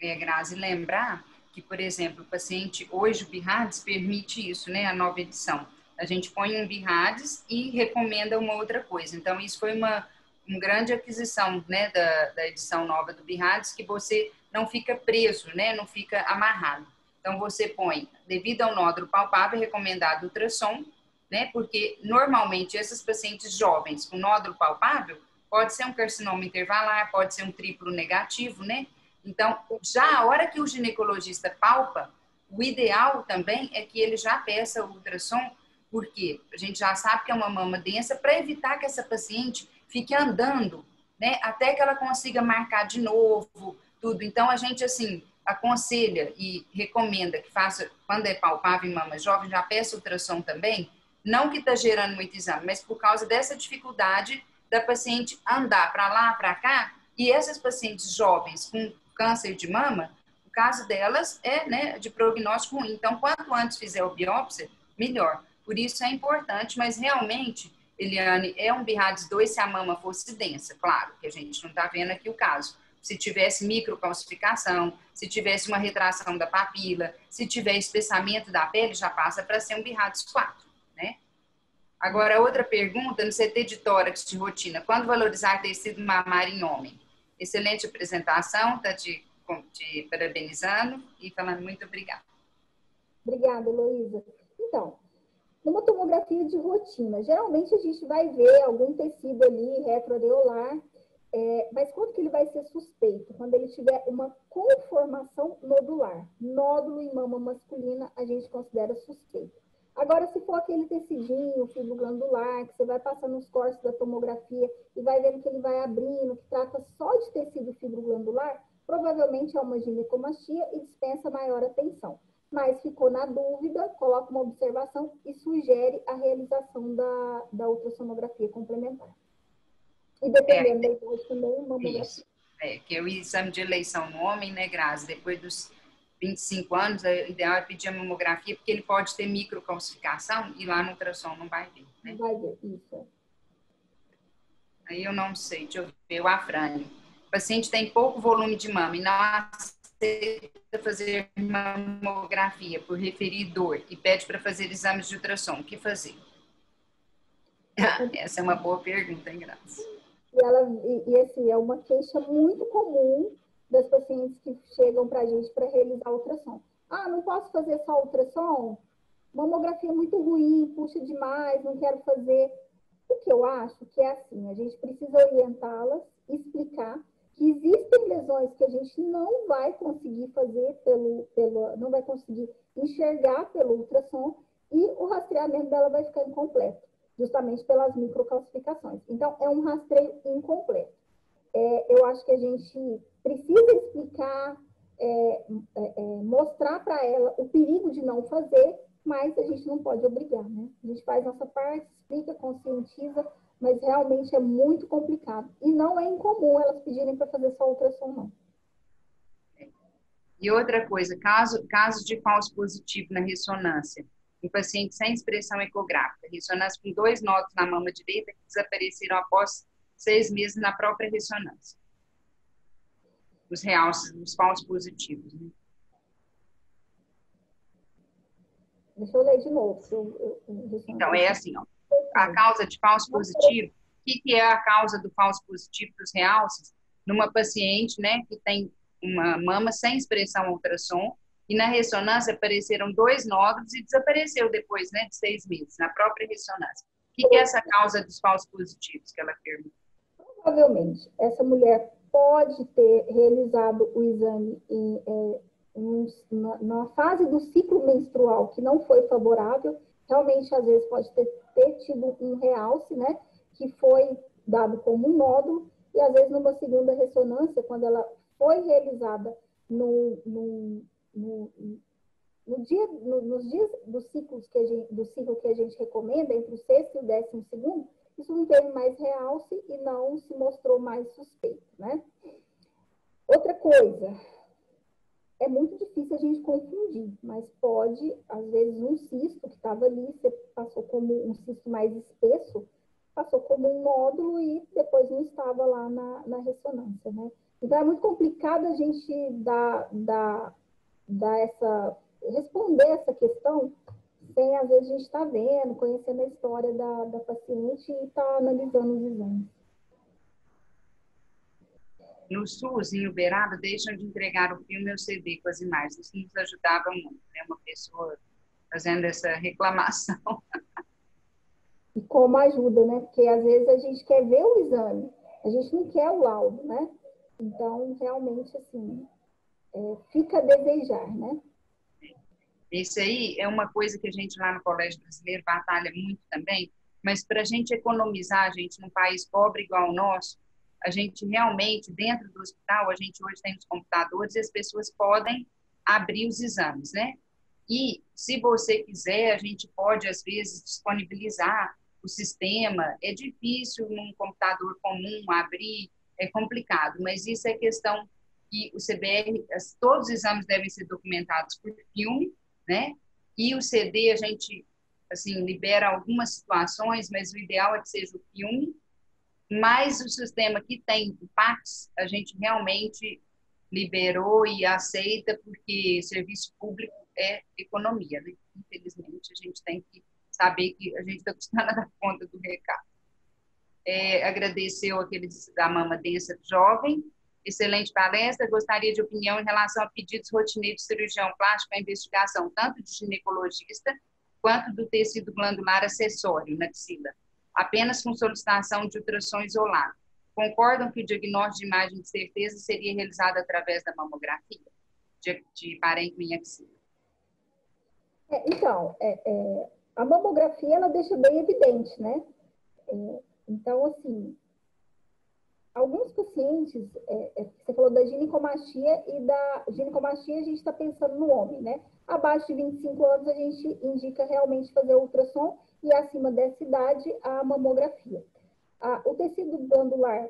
É, Grazi, lembrar que, por exemplo, o paciente, hoje o BIRADS permite isso, né, a nova edição. A gente põe um BIRADS e recomenda uma outra coisa. Então, isso foi uma, uma grande aquisição, né, da, da edição nova do BIRADS, que você não fica preso, né, não fica amarrado. Então, você põe, devido ao nódulo palpável, recomendado ultrassom, né, porque normalmente esses pacientes jovens com nódulo palpável, pode ser um carcinoma intervalar, pode ser um triplo negativo, né, então, já a hora que o ginecologista palpa, o ideal também é que ele já peça o ultrassom, porque a gente já sabe que é uma mama densa, para evitar que essa paciente fique andando, né, até que ela consiga marcar de novo, tudo. Então, a gente, assim, aconselha e recomenda que faça, quando é palpável em mama jovem, já peça ultrassom também, não que está gerando muito exame, mas por causa dessa dificuldade da paciente andar para lá, para cá, e essas pacientes jovens com câncer de mama, o caso delas é né, de prognóstico ruim. Então, quanto antes fizer a biópsia, melhor. Por isso é importante, mas realmente, Eliane, é um BIRADS 2 se a mama fosse densa, claro, que a gente não está vendo aqui o caso. Se tivesse microcalcificação, se tivesse uma retração da papila, se tiver espessamento da pele, já passa para ser um BIRADS 4, né? Agora, outra pergunta, no CT de tórax de rotina, quando valorizar tecido mamário em homem? Excelente apresentação, está te, te parabenizando e falando muito obrigada. Obrigada, Heloísa. Então, numa tomografia de rotina, geralmente a gente vai ver algum tecido ali retroareolar, é, mas quando que ele vai ser suspeito? Quando ele tiver uma conformação nodular. Nódulo em mama masculina, a gente considera suspeito. Agora, se for aquele tecidinho, fibro glandular, que você vai passando os cortes da tomografia e vai vendo que ele vai abrindo, que trata só de tecido fibro glandular, provavelmente é uma ginecomastia e dispensa maior atenção mas ficou na dúvida, coloca uma observação e sugere a realização da, da ultrassonografia complementar. E dependendo é, da idade também, mamografia. Isso. É, que é o exame de eleição no homem, né, Grazi? Depois dos 25 anos, é, o ideal é pedir a mamografia, porque ele pode ter microcalcificação e lá no ultrassom não vai ver. Né? Não vai ver, isso. Aí eu não sei, deixa eu ver o Afrânio. O paciente tem pouco volume de mama e não aceita fazer mamografia por referir dor e pede para fazer exames de ultrassom, o que fazer? Essa é uma boa pergunta, hein, Graça? E, ela, e, e assim, é uma queixa muito comum das pacientes que chegam para a gente para realizar ultrassom. Ah, não posso fazer só ultrassom? Mamografia é muito ruim, puxa demais, não quero fazer. O que eu acho que é assim, a gente precisa orientá-las, explicar que existem lesões que a gente não vai conseguir fazer pelo, pelo não vai conseguir enxergar pelo ultrassom e o rastreamento dela vai ficar incompleto, justamente pelas microcalcificações. Então, é um rastreio incompleto. É, eu acho que a gente precisa explicar, é, é, é mostrar para ela o perigo de não fazer, mas a gente não pode obrigar, né? A gente faz nossa parte, explica, conscientiza, mas realmente é muito complicado. E não é incomum elas pedirem para fazer só ultrassom, não. E outra coisa, caso, caso de falso positivo na ressonância, em paciente sem expressão ecográfica, ressonância com dois nódulos na mama direita que desapareceram após seis meses na própria ressonância. Os realces, os falsos positivos. Né? Deixa eu ler de novo. Eu, eu, então, é assim, ó a causa de falso positivo, o que, que é a causa do falso positivo dos realces numa paciente, né, que tem uma mama sem expressão ultrassom e na ressonância apareceram dois nódulos e desapareceu depois, né, de seis meses, na própria ressonância. O que, que é essa causa dos falsos positivos que ela pergunta? Provavelmente, essa mulher pode ter realizado o exame em, é, na, na fase do ciclo menstrual que não foi favorável, realmente, às vezes, pode ter, ter tido um realce, né, que foi dado como um nódulo, e às vezes, numa segunda ressonância, quando ela foi realizada no, no, no, no dia, no, nos dias dos ciclos que a gente, do ciclo que a gente recomenda, entre o sexto e o décimo segundo, isso não teve mais realce e não se mostrou mais suspeito, né? Outra coisa, é muito difícil a gente confundir, mas pode, às vezes, um cisto que estava ali, você passou como um cisto mais espesso, passou como um nódulo e depois não estava lá na, na ressonância, né? Então, é muito complicado a gente dar, dar, dar essa, responder essa questão sem, às vezes, a gente estar tá vendo, conhecendo a história da, da paciente e estar tá analisando os exames no SUS, em Uberaba, deixam de entregar o filme e o CD com as imagens. Isso nos ajudava muito, né? Uma pessoa fazendo essa reclamação. E como ajuda, né? Porque às vezes a gente quer ver o exame, a gente não quer o laudo, né? Então, realmente, assim, é, fica a desejar, né? Isso aí é uma coisa que a gente lá no Colégio Brasileiro batalha muito também, mas para a gente economizar, a gente num país pobre igual o nosso, a gente realmente, dentro do hospital, a gente hoje tem os computadores e as pessoas podem abrir os exames, né? E, se você quiser, a gente pode, às vezes, disponibilizar o sistema. É difícil num computador comum abrir, é complicado, mas isso é questão que o CBR, todos os exames devem ser documentados por filme, né? E o CD, a gente, assim, libera algumas situações, mas o ideal é que seja o filme mas o sistema que tem o a gente realmente liberou e aceita, porque serviço público é economia, né? Infelizmente, a gente tem que saber que a gente está custando a conta do recado. É, agradeceu aqueles da Mama Densa Jovem, excelente palestra, gostaria de opinião em relação a pedidos rotineiros de cirurgião plástico para investigação, tanto de ginecologista quanto do tecido glandular acessório na axila, apenas com solicitação de ultrassom isolado. Concordam que o diagnóstico de imagem de certeza seria realizado através da mamografia de, de em axila? É, então, é, é, a mamografia ela deixa bem evidente, né? É, então, assim, alguns pacientes, é, é, você falou da ginecomastia e da ginecomastia a gente está pensando no homem, né? Abaixo de 25 anos a gente indica realmente fazer ultrassom e acima dessa idade a mamografia. A, o tecido glandular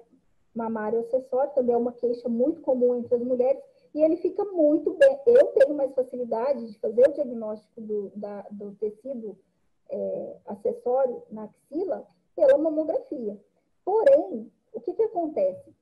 mamário acessório também é uma queixa muito comum entre as mulheres e ele fica muito bem. Eu tenho mais facilidade de fazer o diagnóstico do, da, do tecido é, acessório na axila pela mamografia. Porém, o que, que acontece?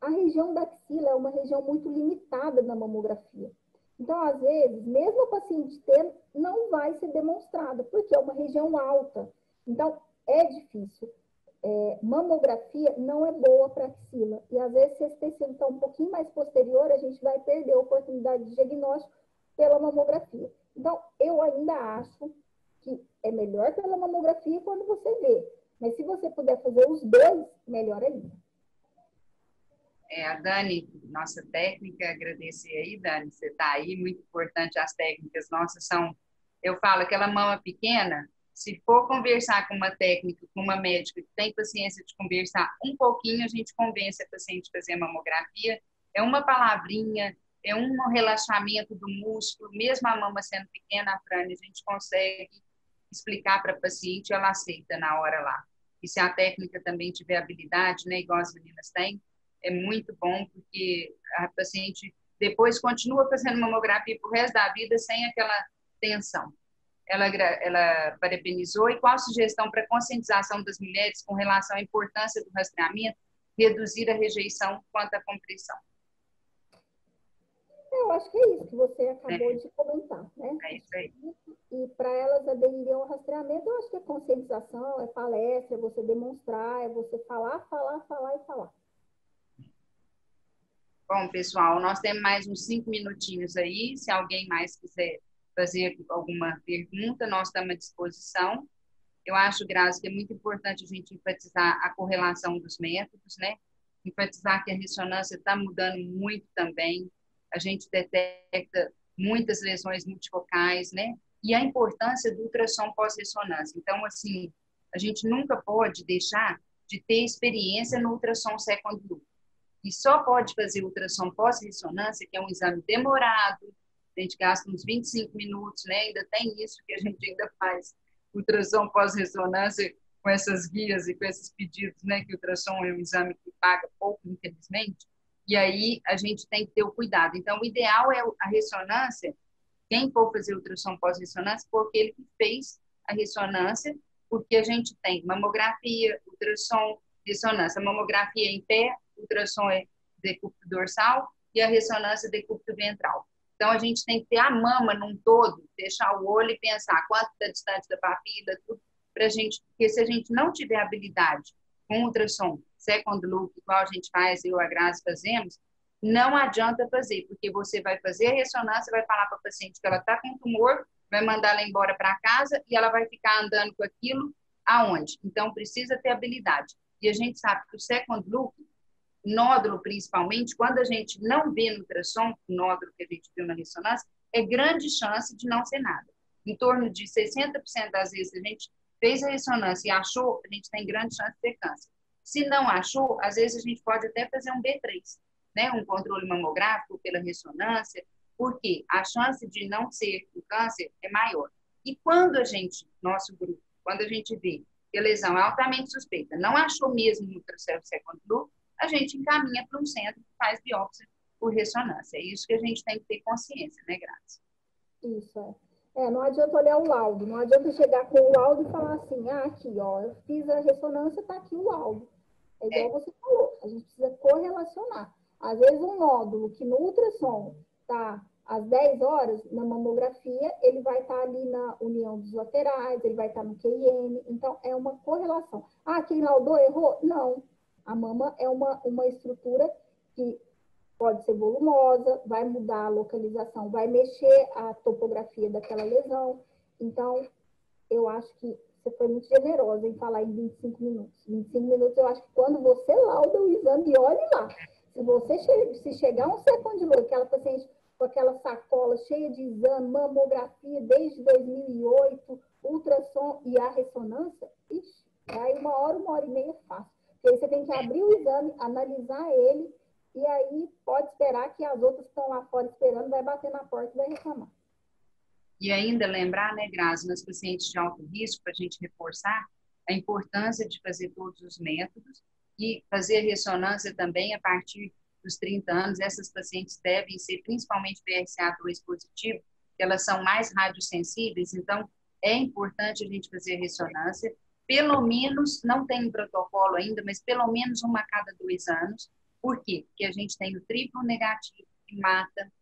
A região da axila é uma região muito limitada na mamografia. Então, às vezes, mesmo a paciente tendo, não vai ser demonstrada, porque é uma região alta. Então, é difícil. É, mamografia não é boa para axila. E, às vezes, se esse tecido está um pouquinho mais posterior, a gente vai perder a oportunidade de diagnóstico pela mamografia. Então, eu ainda acho que é melhor pela mamografia quando você vê. Mas se você puder fazer os dois, melhor ainda. É, a Dani, nossa técnica, agradecer aí, Dani, você está aí, muito importante, as técnicas nossas são, eu falo, aquela mama pequena, se for conversar com uma técnica, com uma médica que tem paciência de conversar um pouquinho, a gente convence a paciente a fazer a mamografia, é uma palavrinha, é um relaxamento do músculo, mesmo a mama sendo pequena, a Frane, a gente consegue explicar para a paciente, ela aceita na hora lá. E se a técnica também tiver habilidade, né, igual as meninas têm, é muito bom, porque a paciente depois continua fazendo mamografia o resto da vida sem aquela tensão. Ela, ela parabenizou. E qual a sugestão para conscientização das mulheres com relação à importância do rastreamento, reduzir a rejeição quanto à compressão? Eu acho que é isso que você acabou é. de comentar, né? É isso aí. E para elas aderirem ao rastreamento, eu acho que é conscientização, é palestra, é você demonstrar, é você falar, falar, falar e falar. Bom, pessoal, nós temos mais uns cinco minutinhos aí. Se alguém mais quiser fazer alguma pergunta, nós estamos à disposição. Eu acho, Graça, que é muito importante a gente enfatizar a correlação dos métodos, né? Enfatizar que a ressonância está mudando muito também a gente detecta muitas lesões multifocais, né? E a importância do ultrassom pós-ressonância. Então, assim, a gente nunca pode deixar de ter experiência no ultrassom second loop. E só pode fazer ultrassom pós-ressonância, que é um exame demorado, a gente gasta uns 25 minutos, né? Ainda tem isso que a gente ainda faz ultrassom pós-ressonância com essas guias e com esses pedidos, né? Que o ultrassom é um exame que paga pouco, infelizmente. E aí a gente tem que ter o cuidado. Então, o ideal é a ressonância, quem for fazer ultrassom pós-ressonância, for aquele que fez a ressonância, porque a gente tem mamografia, ultrassom, ressonância. mamografia em pé, ultrassom é decúbito dorsal e a ressonância decúbito ventral. Então, a gente tem que ter a mama num todo, fechar o olho e pensar quanto está distante da papila, tudo, para a gente, porque se a gente não tiver habilidade com ultrassom second look, igual a gente faz, eu e a Grazi fazemos, não adianta fazer, porque você vai fazer a ressonância, vai falar para a paciente que ela está com tumor, vai mandar ela embora para casa e ela vai ficar andando com aquilo aonde? Então, precisa ter habilidade. E a gente sabe que o second look, nódulo principalmente, quando a gente não vê no ultrassom, o nódulo que a gente viu na ressonância, é grande chance de não ser nada. Em torno de 60% das vezes a gente fez a ressonância e achou, a gente tem grande chance de ter câncer. Se não achou, às vezes a gente pode até fazer um B3, né? um controle mamográfico pela ressonância, porque a chance de não ser o câncer é maior. E quando a gente, nosso grupo, quando a gente vê que a lesão é altamente suspeita, não achou mesmo no ultracelo second loop, a gente encaminha para um centro que faz biópsia por ressonância. É isso que a gente tem que ter consciência, né, Graça? Isso, é. é. não adianta olhar o laudo, não adianta chegar com o laudo e falar assim, ah, aqui, ó, eu fiz a ressonância, tá aqui o laudo. É igual é. você falou, a gente precisa correlacionar. Às vezes, um nódulo que no ultrassom está às 10 horas, na mamografia, ele vai estar ali na união dos laterais, ele vai estar no QIM, então é uma correlação. Ah, quem laudou errou? Não. A mama é uma, uma estrutura que pode ser volumosa, vai mudar a localização, vai mexer a topografia daquela lesão. Então, eu acho que você foi muito generosa em falar em 25 minutos. 25 minutos, eu acho que quando você lauda o exame, olhe lá. Se você che se chegar um second look, aquela paciente com aquela sacola cheia de exame, mamografia desde 2008, ultrassom e a ressonância, ixi, aí uma hora, uma hora e meia fácil. Porque aí você tem que abrir o exame, analisar ele, e aí pode esperar que as outras que estão lá fora esperando, vai bater na porta e vai reclamar. E ainda lembrar, né, Grazi, nas pacientes de alto risco, para a gente reforçar a importância de fazer todos os métodos e fazer ressonância também a partir dos 30 anos. Essas pacientes devem ser principalmente BRCA2 positivo, que elas são mais radiosensíveis, então é importante a gente fazer ressonância, pelo menos, não tem um protocolo ainda, mas pelo menos uma a cada dois anos. Por quê? Porque a gente tem o triplo negativo, que mata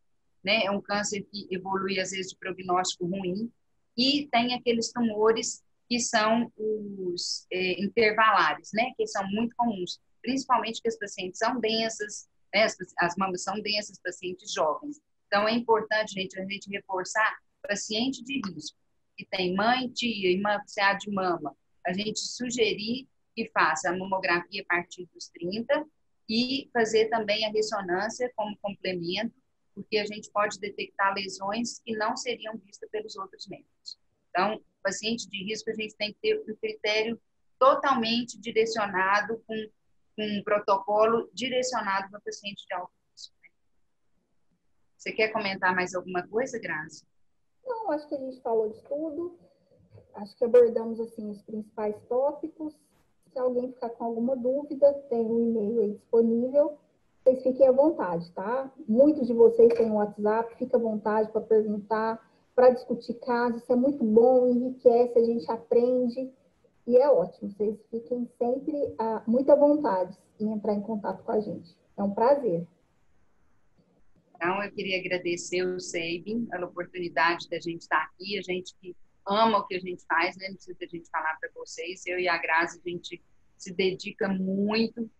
né? É um câncer que evolui às vezes de prognóstico ruim e tem aqueles tumores que são os é, intervalares, né? Que são muito comuns, principalmente que as pacientes são densas, né? As, as mamas são densas, pacientes jovens. Então é importante, gente, a gente reforçar paciente de risco que tem mãe, tia, irmã CA de mama, a gente sugerir que faça a mamografia a partir dos 30 e fazer também a ressonância como complemento porque a gente pode detectar lesões que não seriam vistas pelos outros médicos. Então, paciente de risco, a gente tem que ter um critério totalmente direcionado, com, um protocolo direcionado para paciente de alto risco. Né? Você quer comentar mais alguma coisa, Grazi? Não, acho que a gente falou de tudo. Acho que abordamos assim os principais tópicos. Se alguém ficar com alguma dúvida, tem um e-mail aí disponível vocês fiquem à vontade, tá? Muitos de vocês têm um WhatsApp, fica à vontade para perguntar, para discutir casos, isso é muito bom, enriquece, a gente aprende e é ótimo. Vocês fiquem sempre muito à vontade em entrar em contato com a gente. É um prazer. Então, eu queria agradecer o SEIB pela oportunidade da gente estar aqui, a gente que ama o que a gente faz, né? Não precisa a gente falar para vocês, eu e a Grazi, a gente se dedica muito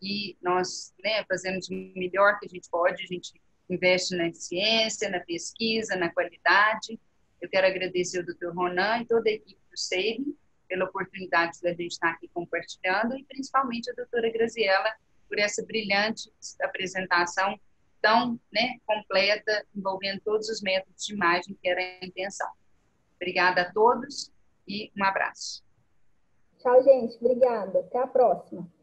e nós né, fazemos o melhor que a gente pode, a gente investe na ciência, na pesquisa, na qualidade. Eu quero agradecer ao Dr. Ronan e toda a equipe do SEIB pela oportunidade da gente estar aqui compartilhando e principalmente a doutora Graziella por essa brilhante apresentação tão né, completa, envolvendo todos os métodos de imagem que era a intenção. Obrigada a todos e um abraço. Tchau, gente. Obrigada. Até a próxima.